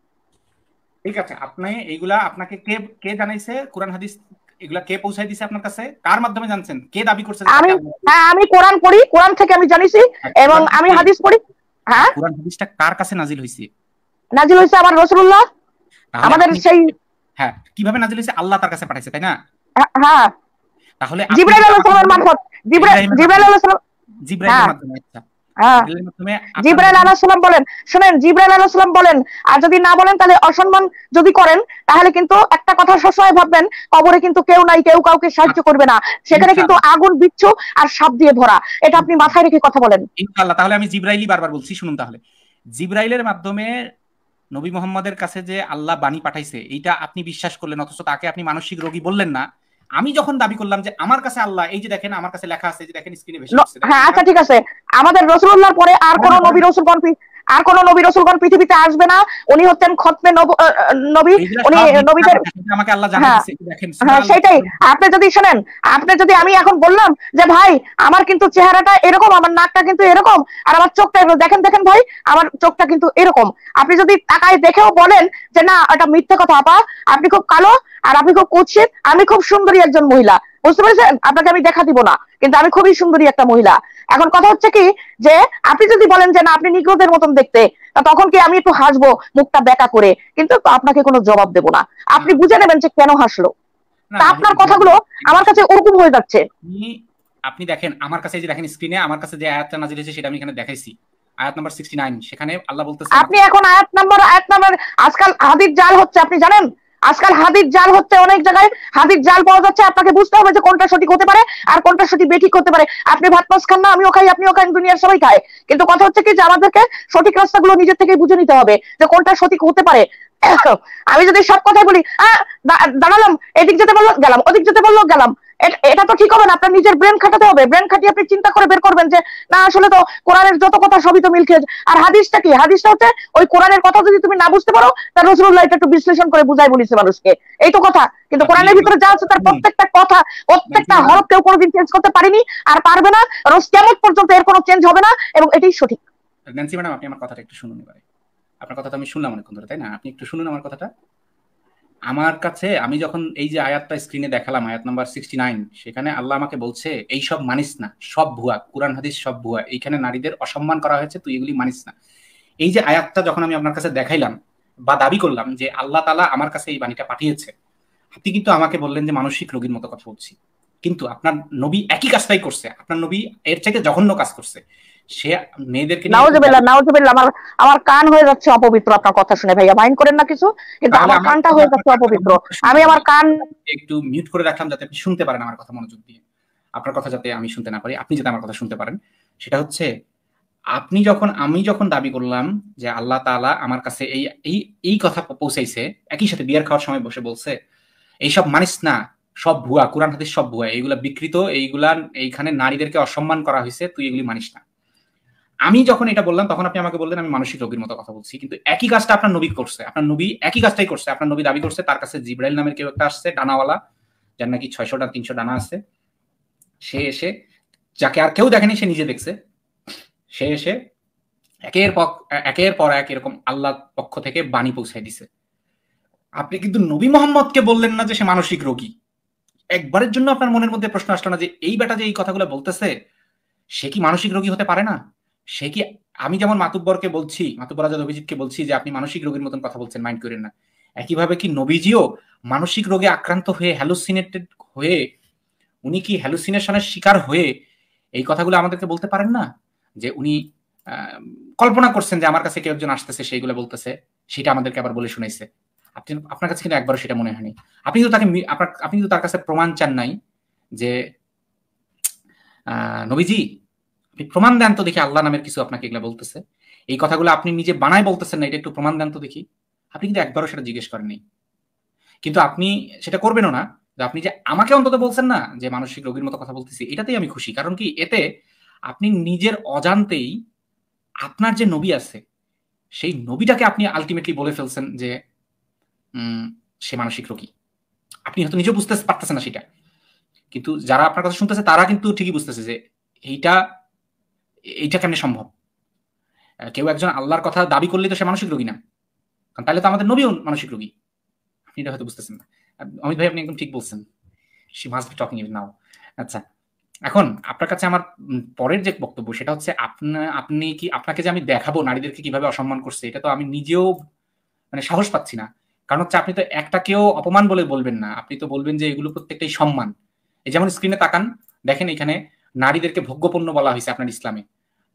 ঠিক আছে, আপনি এইগুলা আপনাকে কে কে জানাইছে? কোরআন, হাদিস এগুলা কে পৌঁছাই দিছে আপনার কাছে? কার মাধ্যমে জানছেন? কে দাবি করছে
আমি হ্যাঁ আমি কোরআন পড়ি কোরআন থেকে আমি জানিছি এবং আমি হাদিস পড়ি। হ্যাঁ?
কোরআন হাদিসটা কার কাছে নাজিল হয়েছে
নাজিল হয়েছে আমার রসুল্লাহ।
তাহলে
আমাদের সেই
হ্যাঁ কীভাবে নাজিল হয়েছে আল্লাহ তার কাছে পাঠাইছে তাই না?
হ্যাঁ
তাহলে আপনি
জিব্রাইল আলাইহিস সালামের মারফত। জিব্রাইল জিব্রাইল আলাইহিস সালাম
জিব্রাইলের
হ্যাঁ।
মাধ্যমে আচ্ছা।
হ্যাঁ। জিব্রাইল আলাইহিস সালাম বলেন। শুনেন জিব্রাইল আলাইহিস সালাম বলেন আর যদি না বলেন তাহলে অসম্মান যদি করেন তাহলে কিন্তু একটা কথা সবসময় ভাববেন কবরে কিন্তু কেউ নাই কেউ কাউকে সাহায্য করবে না। সেখানে কিন্তু আগুন বিচ্ছু আর সাপ দিয়ে ভরা। এটা আপনি মাথায় রেখে কথা বলেন।
ইনশাআল্লাহ তাহলে আমি জিব্রাইলই বারবার বলছি শুনুন তাহলে। জিব্রাইলের মাধ্যমে নবী মোহাম্মদের কাছে যে আল্লাহ বাণী পাঠাইছে এইটা আপনি বিশ্বাস করলেন অথচ তাকে আপনি মানসিক রোগী বললেন না। আমি যখন দাবি করলাম যে আমার কাছে আল্লাহ এই যে দেখেন আমার কাছে লেখা আছে এই যে দেখেন স্ক্রিনে ভেসে
ন- হ্যাঁ আচ্ছা ঠিক আছে। আমাদের রসুল্লাহর পরে আর কোন নবী রাসূল পৃ- আর কোন নবী রসুলগণ পৃথিবীতে আসবে না। উনি হচ্ছেন খতমে নব- উনি নবীদের হ্যাঁ। হ্যাঁ সেটাই। আপনি যদি শোনেন আপনি যদি আমি এখন বললাম যে ভাই আমার কিন্তু চেহারাটা এরকম আমার নাকটা কিন্তু এরকম আর আমার চোখটা এরকম। দেখেন দেখেন ভাই আমার চোখটা কিন্তু এরকম। আপনি যদি তাকায় দেখেও বলেন যে না এটা মিথ্যে কথা আপা। আপনি খুব কালো আর আপনি খুব কুৎসিত আমি খুব সুন্দরী একজন মহিলা। বুঝতে পেরেছেন? আপনাকে আমি দেখা দিব না কিন্তু আমি খুবই সুন্দরী একটা মহিলা। এখন কথা হচ্ছে কি যে আপনি যদি বলেন যে না আপনি নিগ্রোদের মতন দেখতে তখন কি আমি একটু হাসবো মুখটা বেকা করে? কিন্তু আপনাকে কোনো জবাব দেব না। আপনি বুঝে নেবেন যে কেন হাসলো। তা আপনার কথাগুলো আমার কাছে ওরকম হয়ে যাচ্ছে।
আপনি দেখেন আমার কাছে যে দেখেন স্ক্রিনে আমার কাছে যে আয়াতটা নাজিল হয়েছে সেটা আমি এখানে দেখাইছি। আয়াত নাম্বার 69 সেখানে আল্লাহ বলতেছে
আপনি এখন আয়াত নাম্বার আয়াত নাম্বার আজকাল হাদির জাল হচ্ছে আপনি জানেন? আজকাল হাতির জাল হচ্ছে অনেক জায়গায়। হাতির জাল পাওয়া যাচ্ছে, আপনাকে বুঝতে হবে যে কোনটা সঠিক হতে পারে আর কোনটা সঠিক বেঠিক হতে পারে। আপনি ভাত মাছ খান না, আমিও খাই, আপনিও খান, দুনিয়ার সবাই খায়। কিন্তু কথা হচ্ছে কি যে আমাদেরকে সঠিক রাস্তাগুলো নিজের থেকে বুঝে নিতে হবে যে কোনটা সঠিক হতে পারে। আমি যদি সব কথাই বলি দাঁড়ালাম এদিক যেতে বলল গেলাম ওদিক যেতে বলল গেলাম। এটা তো ঠিক হবে না আপনার নিজের ব্রেন খাটাতে হবে। ব্রেন খাটিয়ে আপনি চিন্তা করে বের করবেন যে না আসলে তো কোরআনের যত কথা সবই তো মিল আর হাদিসটা কি? হাদিসটা হচ্ছে ওই কোরআনের কথা যদি তুমি না বুঝতে পারো তার রসুল্লাহ এটা একটু বিশ্লেষণ করে বুঝাই বলিছে মানুষকে। এই তো কথা। কিন্তু কোরআনের ভিতরে যা আছে তার প্রত্যেকটা কথা প্রত্যেকটা হরফ কেউ কোনোদিন চেঞ্জ করতে পারেনি আর পারবে না। রোজ কেমন পর্যন্ত এর কোনো চেঞ্জ হবে না এবং এটাই সঠিক।
ন্যান্সি ম্যাডাম আপনি আমার কথাটা একটু শুনুন এবারে। আপনার কথা তো আমি শুনলাম অনেকক্ষণ ধরে, তাই না? আপনি একটু শুনুন আমার কথাটা। আমার কাছে আমি যখন এই যে আয়াতটা স্ক্রিনে দেখালাম, আয়াত নাম্বার সিক্সটি নাইন সেখানে আল্লাহ আমাকে বলছে এই সব মানিস না, সব ভুয়া, কোরআন, হাদিস সব ভুয়া। এইখানে নারীদের অসম্মান করা হয়েছে, তুই এগুলি মানিস না। এই যে আয়াতটা যখন আমি আপনার কাছে দেখাইলাম বা দাবি করলাম যে আল্লাহ তালা আমার কাছে এই বাণীটা পাঠিয়েছে, আপনি কিন্তু আমাকে বললেন যে মানসিক রোগীর মতো কথা বলছি। কিন্তু আপনার নবী একই কাজটাই করছে। আপনার নবী এর চাইতে জঘন্য কাজ করছে। সে মেয়েদেরকে
নাউজুবিল্লাহ নাউজুবিল্লাহ আমার আমার কান হয়ে যাচ্ছে অপবিত্র আপনার কথা শুনে ভাইয়া মাইন্ড করেন না কিছু? কিন্তু আমার কানটা হয়ে যাচ্ছে অপবিত্র। আমি আমার কান
একটু মিউট করে রাখলাম যাতে আপনি শুনতে পারেন আমার কথা মনোযোগ দিয়ে। আপনার কথা যাতে আমি শুনতে না পারি আপনি যাতে আমার কথা শুনতে পারেন। সেটা হচ্ছে আপনি যখন আমি যখন দাবি করলাম যে আল্লাহ তাআলা আমার কাছে এই এই এই কথা পৌঁছাইছে একই সাথে বিয়ার খাওয়ার সময় বসে বলছে এইসব মানিস না সব ভুয়া কোরআন হাদিস সব ভুয়া এইগুলা বিকৃত এইগুলা এইখানে নারীদেরকে অসম্মান করা হয়েছে তুই এগুলি মানিস না। আমি যখন এটা বললাম, তখন আপনি আমাকে বললেন, আমি মানসিক রোগীর মতো কথা বলছি। কিন্তু একই কাজটা আপনার নবী করছে। আপনার নবী একই কাজটাই করছে। আপনার নবী দাবি করছে, তার কাছে জিব্রাইল নামের কেউ একটা আসছে, ডানাওয়ালা, যার নাকি ছয়শোটা তিনশো ডানা আছে। সে এসে, যাকে আর কেউ দেখেনি, সে নিজে দেখছে। সে এসে একের পর একের পর এক এরকম আল্লাহ পক্ষ থেকে বাণী পৌঁছায় দিছে। আপনি কিন্তু নবী মোহাম্মদকে বললেন না যে সে মানসিক রোগী। একবারের জন্য আপনার মনের মধ্যে প্রশ্ন আসলো না যে, এই বেটা যে এই কথাগুলো বলতেছে, সে কি মানসিক রোগী হতে পারে না? সে কি, আমি যেমন মাতুব্বরকে বলছি, মাতুব্বর আজাদ অভিজিৎকে বলছি যে, আপনি মানসিক রোগীর মতন কথা বলছেন মাইন্ড করেন না। একইভাবে কি নবীজিও মানসিক রোগে আক্রান্ত হয়ে হ্যালুসিনেটেড হয়ে, উনি কি হ্যালুসিনেশনের শিকার হয়ে এই কথাগুলো আমাদেরকে বলতে পারেন না? যে উনি কল্পনা করছেন যে, আমার কাছে কেউ একজন আসতেছে, সেইগুলো বলতেছে, সেটা আমাদেরকে আবার বলে শুনাইছে। আপনি, আপনার কাছে কিন্তু একবারও সেটা মনে হয়নি। আপনি কিন্তু তাকে আপনার, আপনি কিন্তু তার কাছে প্রমাণ চান নাই যে নবীজি প্রমাণ দেন তো দেখি আল্লাহ নামের কিছু আপনাকে এগুলা বলতেছে। এই কথাগুলো আপনি নিজে বানায় বলতেছেন না, এটা একটু প্রমাণ দেন তো দেখি। আপনি কিন্তু একবারও সেটা জিজ্ঞেস করেননি কিন্তু আপনি সেটা করবেনও না। আপনি যে আমাকে অন্তত বলছেন না যে মানসিক রোগীর মতো কথা বলতেছি, এটাতেই আমি খুশি। কারণ কি এতে আপনি নিজের অজান্তেই আপনার যে নবী আছে, সেই নবীটাকে আপনি আলটিমেটলি বলে ফেলছেন যে সে মানসিক রোগী। আপনি হয়তো নিজেও বুঝতে পারতেছেন না সেটা। কিন্তু যারা আপনার কথা শুনতেছে, তারা কিন্তু ঠিকই বুঝতেছে যে, এইটা এইটা কেমনে সম্ভব? কেউ একজন আল্লাহর কথা দাবি করলে তো সে মানসিক রোগী না। কারণ তাহলে তো আমাদের নবীও মানসিক রোগী। আপনি এটা হয়তো বুঝতেছেন না। অমিত ভাই, আপনি একদম ঠিক বলছেন। Must be talking it now আচ্ছা এখন আপনার কাছে আমার পরের যে বক্তব্য, সেটা হচ্ছে আপনা, আপনি কি, আপনাকে যে আমি দেখাবো নারীদেরকে কীভাবে অসম্মান করছে, এটা তো আমি নিজেও মানে সাহস পাচ্ছি না। কারণ হচ্ছে আপনি তো একটাকেও অপমান বলে বলবেন না। আপনি তো বলবেন যে এগুলো প্রত্যেকটাই সম্মান। এই যেমন স্ক্রিনে তাকান, দেখেন এখানে নারীদেরকে ভোগ্যপণ্য বলা হয়েছে আপনার ইসলামে।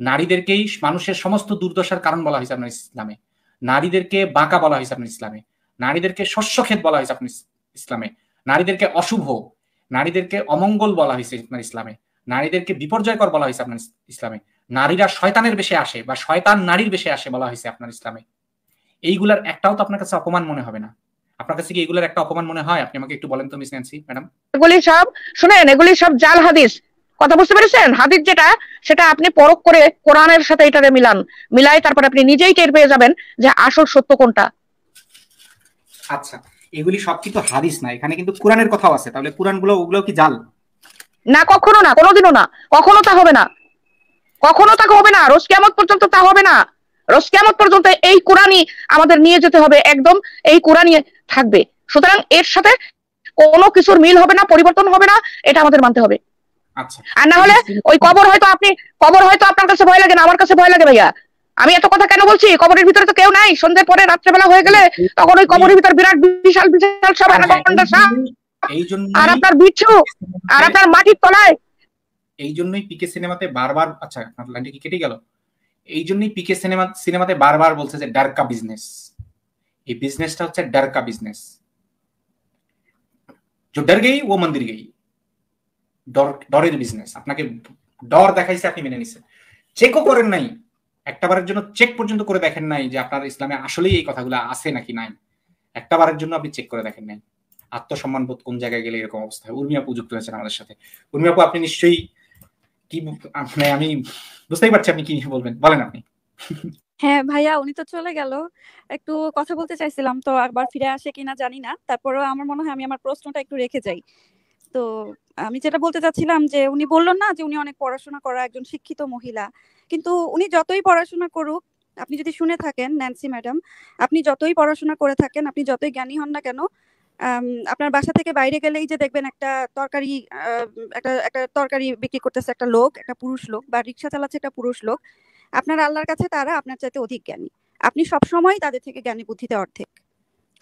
নারীদেরকেই মানুষের সমস্ত দুর্দশার কারণ বলা হয়েছে আপনার ইসলামে। নারীদেরকে বাঁকা বলা হয়েছে আপনার ইসলামে। নারীদেরকে শস্যক্ষেত বলা হয়েছে আপনার ইসলামে। নারীদেরকে অশুভ, নারীদেরকে অমঙ্গল বলা হয়েছে আপনার ইসলামে। নারীদেরকে বিপর্যয়কর বলা হয়েছে আপনার ইসলামে। নারীরা শয়তানের বেশে আসে বা শয়তান নারীর বেশে আসে বলা হয়েছে আপনার ইসলামে। এইগুলার একটাও তো আপনার কাছে অপমান মনে হবে না। আপনার কাছে কি এগুলার একটা অপমান মনে হয়? আপনি আমাকে একটু বলেন তো, মিস ন্যান্সি, ম্যাডাম।
এগুলি সব, শুনেন, এগুলি সব জাল হাদিস। কথা বুঝতে পেরেছেন? হাদিস যেটা সেটা আপনি পরখ করে কোরআনের সাথে এটারে মিলান। মিলাই তারপর আপনি নিজেই টের পেয়ে যাবেন যে আসল সত্য কোনটা।
আচ্ছা এগুলি সব কিন্তু হাদিস না এখানে কিন্তু কোরআনের কথাও আছে তাহলে কোরআনগুলো ওগুলো কি জাল?
না কখনো না কোনোদিনও না কখনো তা হবে না। কখনো তা হবে না রোজ কেমন পর্যন্ত তা হবে না। রোজ কেমন পর্যন্ত এই কোরআনই আমাদের নিয়ে যেতে হবে একদম এই কোরআনই থাকবে। সুতরাং এর সাথে কোনো কিছুর মিল হবে না পরিবর্তন হবে না এটা আমাদের মানতে হবে। আর না হলে ওই কবর হয়তো আপনি কবর হয়তো আপনার কাছে ভয় লাগে না আমার কাছে ভয় লাগে ভাইয়া আমি এত কথা কেন বলছি কবরের ভিতরে তো কেউ নাই সন্ধ্যের পরে রাত্রেবেলা হয়ে গেলে তখন ওই কবরের ভিতর বিরাট বিশাল বিশাল সব অ্যানাকন্ডা সাপ
এই জন্য
আর আপনার বিচ্ছু আর আপনার মাটির তলায়
এই জন্যই পিকে সিনেমাতে বারবার আচ্ছা আপনার লাইনটা কি কেটে গেল এই জন্যই পিকে সিনেমা সিনেমাতে বারবার বলছে যে ডারকা বিজনেস এই বিজনেসটা হচ্ছে ডারকা বিজনেস जो डर गई वो मंदिर गई ডর, ডরের বিজনেস আপনাকে ডর দেখাইছে, আপনি মেনে নিছেন। চেকও করেন নাই। একটাবারের জন্য চেক পর্যন্ত করে দেখেন নাই যে আপনার ইসলামে আসলেই এই কথাগুলো আছে নাকি নাই। একটাবারের জন্য আপনি চেক করে দেখেন নাই। আত্মসম্মান বোধ কোন জায়গায় গেলে এরকম অবস্থা হয়? উর্মিয়াপু যুক্ত হয়েছেন আমাদের সাথে। উর্মিয়াপু আপনি নিশ্চয়ই কি মানে আমি বুঝতেই পারছি আপনি কি বলবেন। বলেন আপনি।
হ্যাঁ ভাইয়া, উনি তো চলে গেল। একটু কথা বলতে চাইছিলাম, তো একবার ফিরে আসে কিনা জানি না। তারপরেও আমার মনে হয় আমি আমার প্রশ্নটা একটু রেখে যাই। তো আমি যেটা বলতে চাচ্ছিলাম যে উনি বললেন না যে উনি অনেক পড়াশোনা করা একজন শিক্ষিত মহিলা। কিন্তু উনি যতই পড়াশোনা করুক, আপনি যদি শুনে থাকেন, ন্যান্সি ম্যাডাম, আপনি যতই পড়াশোনা করে থাকেন, আপনি যতই জ্ঞানী হন না কেন আপনার বাসা থেকে বাইরে গেলেই যে দেখবেন একটা তরকারি একটা একটা তরকারি বিক্রি করতেছে একটা লোক, একটা পুরুষ লোক বা রিক্সা চালাচ্ছে একটা পুরুষ লোক, আপনার আল্লাহর কাছে তারা আপনার চাইতে অধিক জ্ঞানী। আপনি সবসময় তাদের থেকে জ্ঞানী বুদ্ধিতে অর্ধেক।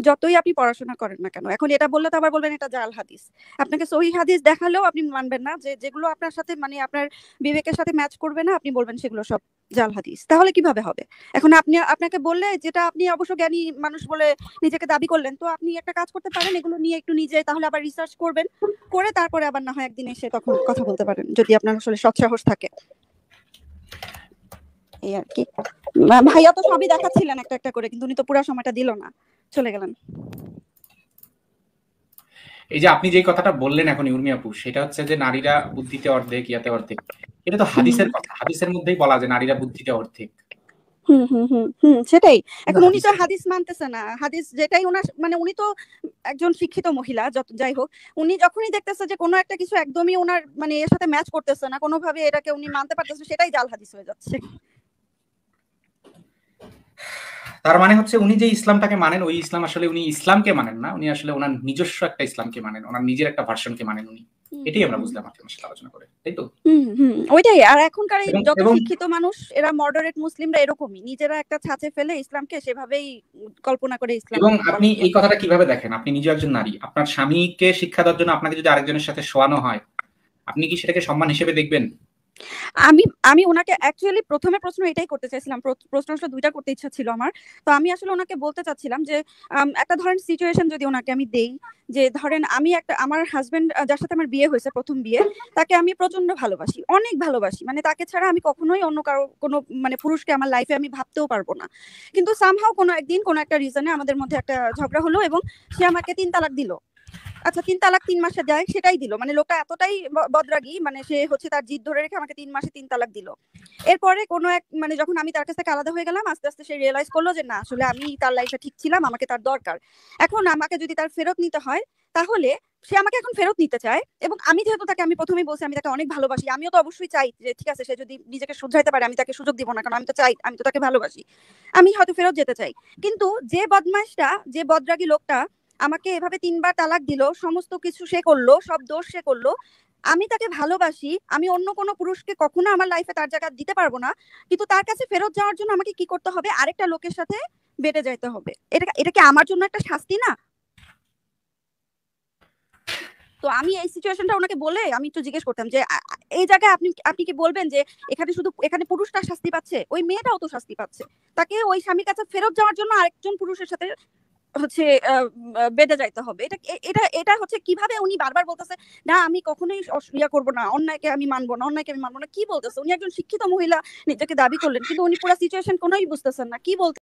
যতই আপনি পড়াশোনা করেন না কেন, এখন এটা বললে তো আবার বলবেন এটা জাল হাদিস। আপনাকে সহি হাদিস দেখালেও আপনি মানবেন না যে যেগুলো আপনার সাথে মানে আপনার বিবেকের সাথে ম্যাচ করবে না, আপনি বলবেন সেগুলো সব জাল হাদিস। তাহলে কীভাবে হবে? এখন আপনি, আপনাকে বললে যেটা আপনি অবশ্য জ্ঞানী মানুষ বলে নিজেকে দাবি করলেন, তো আপনি একটা কাজ করতে পারেন, এগুলো নিয়ে একটু নিজে তাহলে আবার রিসার্চ করবেন, করে তারপরে আবার না হয় একদিন এসে তখন কথা বলতে পারেন, যদি আপনার আসলে সৎসাহস থাকে। এই আর কি। ভাইয়া তো সবই দেখাচ্ছিলেন একটা একটা করে কিন্তু উনি তো পুরো সময়টা দিল না চলে গেলেন।
এই যে আপনি যে কথাটা বললেন এখন উর্মি আপু সেটা হচ্ছে যে নারীরা বুদ্ধিতে অর্ধেক ইয়াতে অর্ধেক। এটা তো হাদিসের কথা হাদিসের মধ্যেই বলা যে নারীরা বুদ্ধিতে অর্ধেক।
সেটাই। এখন উনি তো হাদিস মানতেছে না। হাদিস যেটাই ওনার মানে উনি তো একজন শিক্ষিত মহিলা যত যাই হোক উনি যখনই দেখতেছে যে কোনো একটা কিছু একদমই ওনার মানে এর সাথে ম্যাচ করতেছে না কোনোভাবে এটাকে উনি মানতে পারতেছে সেটাই জাল হাদিস হয়ে যাচ্ছে।
তার মানে হচ্ছে উনি যে ইসলামটাকে মানেন ওই ইসলাম আসলে উনি ইসলামকে মানেন না উনি আসলে ওনার নিজস্ব একটা ইসলামকে মানেন ওনার নিজের একটা ভার্সনকে মানেন উনি। এটাই আমরা বুঝলাম আপনার সাথে আলোচনা করে তাই তো?
হুম হুম ওইটাই আর এখনকার এই যত শিক্ষিত মানুষ এরা মডারেট মুসলিমরা এরকমই নিজেরা একটা ছাঁচে ফেলে ইসলামকে সেভাবেই কল্পনা করে ইসলাম
এবং আপনি এই কথাটা কীভাবে দেখেন? আপনি নিজে একজন নারী আপনার স্বামীকে শিক্ষা দেওয়ার জন্য আপনাকে যদি আরেকজনের সাথে শোয়ানো হয় আপনি কি সেটাকে সম্মান হিসেবে দেখবেন?
আমি আমি ওনাকে অ্যাকচুয়ালি প্রথমে প্রশ্ন এটাই করতে চাইছিলাম প্রশ্ন আসলে দুইটা করতে ইচ্ছা ছিল আমার। তো আমি আসলে ওনাকে বলতে চাচ্ছিলাম যে একটা ধরেন সিচুয়েশন যদি ওনাকে আমি দেই, যে ধরেন আমি একটা, আমার হাজবেন্ড যার সাথে আমার বিয়ে হয়েছে প্রথম বিয়ে, তাকে আমি প্রচণ্ড ভালোবাসি, অনেক ভালোবাসি। মানে তাকে ছাড়া আমি কখনোই অন্য কারও, কোনো মানে পুরুষকে আমার লাইফে আমি ভাবতেও পারব না। কিন্তু সামহাও কোনো একদিন কোনো একটা রিজনে আমাদের মধ্যে একটা ঝগড়া হলো এবং সে আমাকে তিন তালাক দিল। আচ্ছা তিন তালাক তিন মাসে যায়, সেটাই দিল। মানে লোকটা এতটাই বদরাগী মানে সে হচ্ছে তার জিদ ধরে রেখে আমাকে তিন মাসে তিন তালাক দিল। এরপরে কোনো এক মানে যখন আমি তার কাছ থেকে আলাদা হয়ে গেলাম, আস্তে আস্তে সে রিয়েলাইজ করল যে, না, আসলে আমি তার লাইফটা ঠিক ছিলাম, আমাকে তার দরকার। এখন আমাকে যদি তার ফেরত নিতে হয়, তাহলে সে আমাকে এখন ফেরত নিতে চায়। এবং আমি যেহেতু তাকে, আমি প্রথমেই বলছি, আমি তাকে অনেক ভালোবাসি। আমিও তো অবশ্যই চাই যে, ঠিক আছে, সে যদি নিজেকে শুধরাইতে পারে, আমি তাকে সুযোগ দিব না, কারণ আমি তো চাই, আমি তো তাকে ভালোবাসি। আমি হয়তো ফেরত যেতে চাই। কিন্তু যে বদমাইশটা যে বদরাগী লোকটা আমাকে এভাবে তিনবার তালাক দিল, সমস্ত কিছু সে করল, সব দোষ সে করল। আমি তাকে ভালোবাসি, আমি অন্য কোনো পুরুষকে কখনো আমার লাইফে তার জায়গা দিতে পারব না। কিন্তু তার কাছে ফেরত যাওয়ার জন্য আমাকে কি করতে হবে? আরেকটা লোকের সাথে বেটে যাইতে হবে। এটা এটা কি আমার জন্য একটা শাস্তি না? তো আমি এই সিচুয়েশনটা ওনাকে বলে আমি একটু জিজ্ঞেস করতাম যে এই জায়গায় আপনি আপনি কি বলবেন যে, এখানে শুধু, এখানে পুরুষটা শাস্তি পাচ্ছে? ওই মেয়েটাও তো শাস্তি পাচ্ছে। তাকে ওই স্বামীর কাছে ফেরত যাওয়ার জন্য আরেকজন পুরুষের সাথে হচ্ছে বেঁধে যাইতে হবে। এটা এটা এটা হচ্ছে কীভাবে উনি বারবার বলতেছে, না, আমি কখনোই ইয়া করব না, অন্যায়কে আমি মানবো না, অন্যায়কে আমি মানবো না। কি বলতেছে? উনি একজন শিক্ষিত মহিলা, নিজেকে দাবি করলেন, কিন্তু উনি পুরো সিচুয়েশন কোনোই বুঝতেছেন না। কি বলতে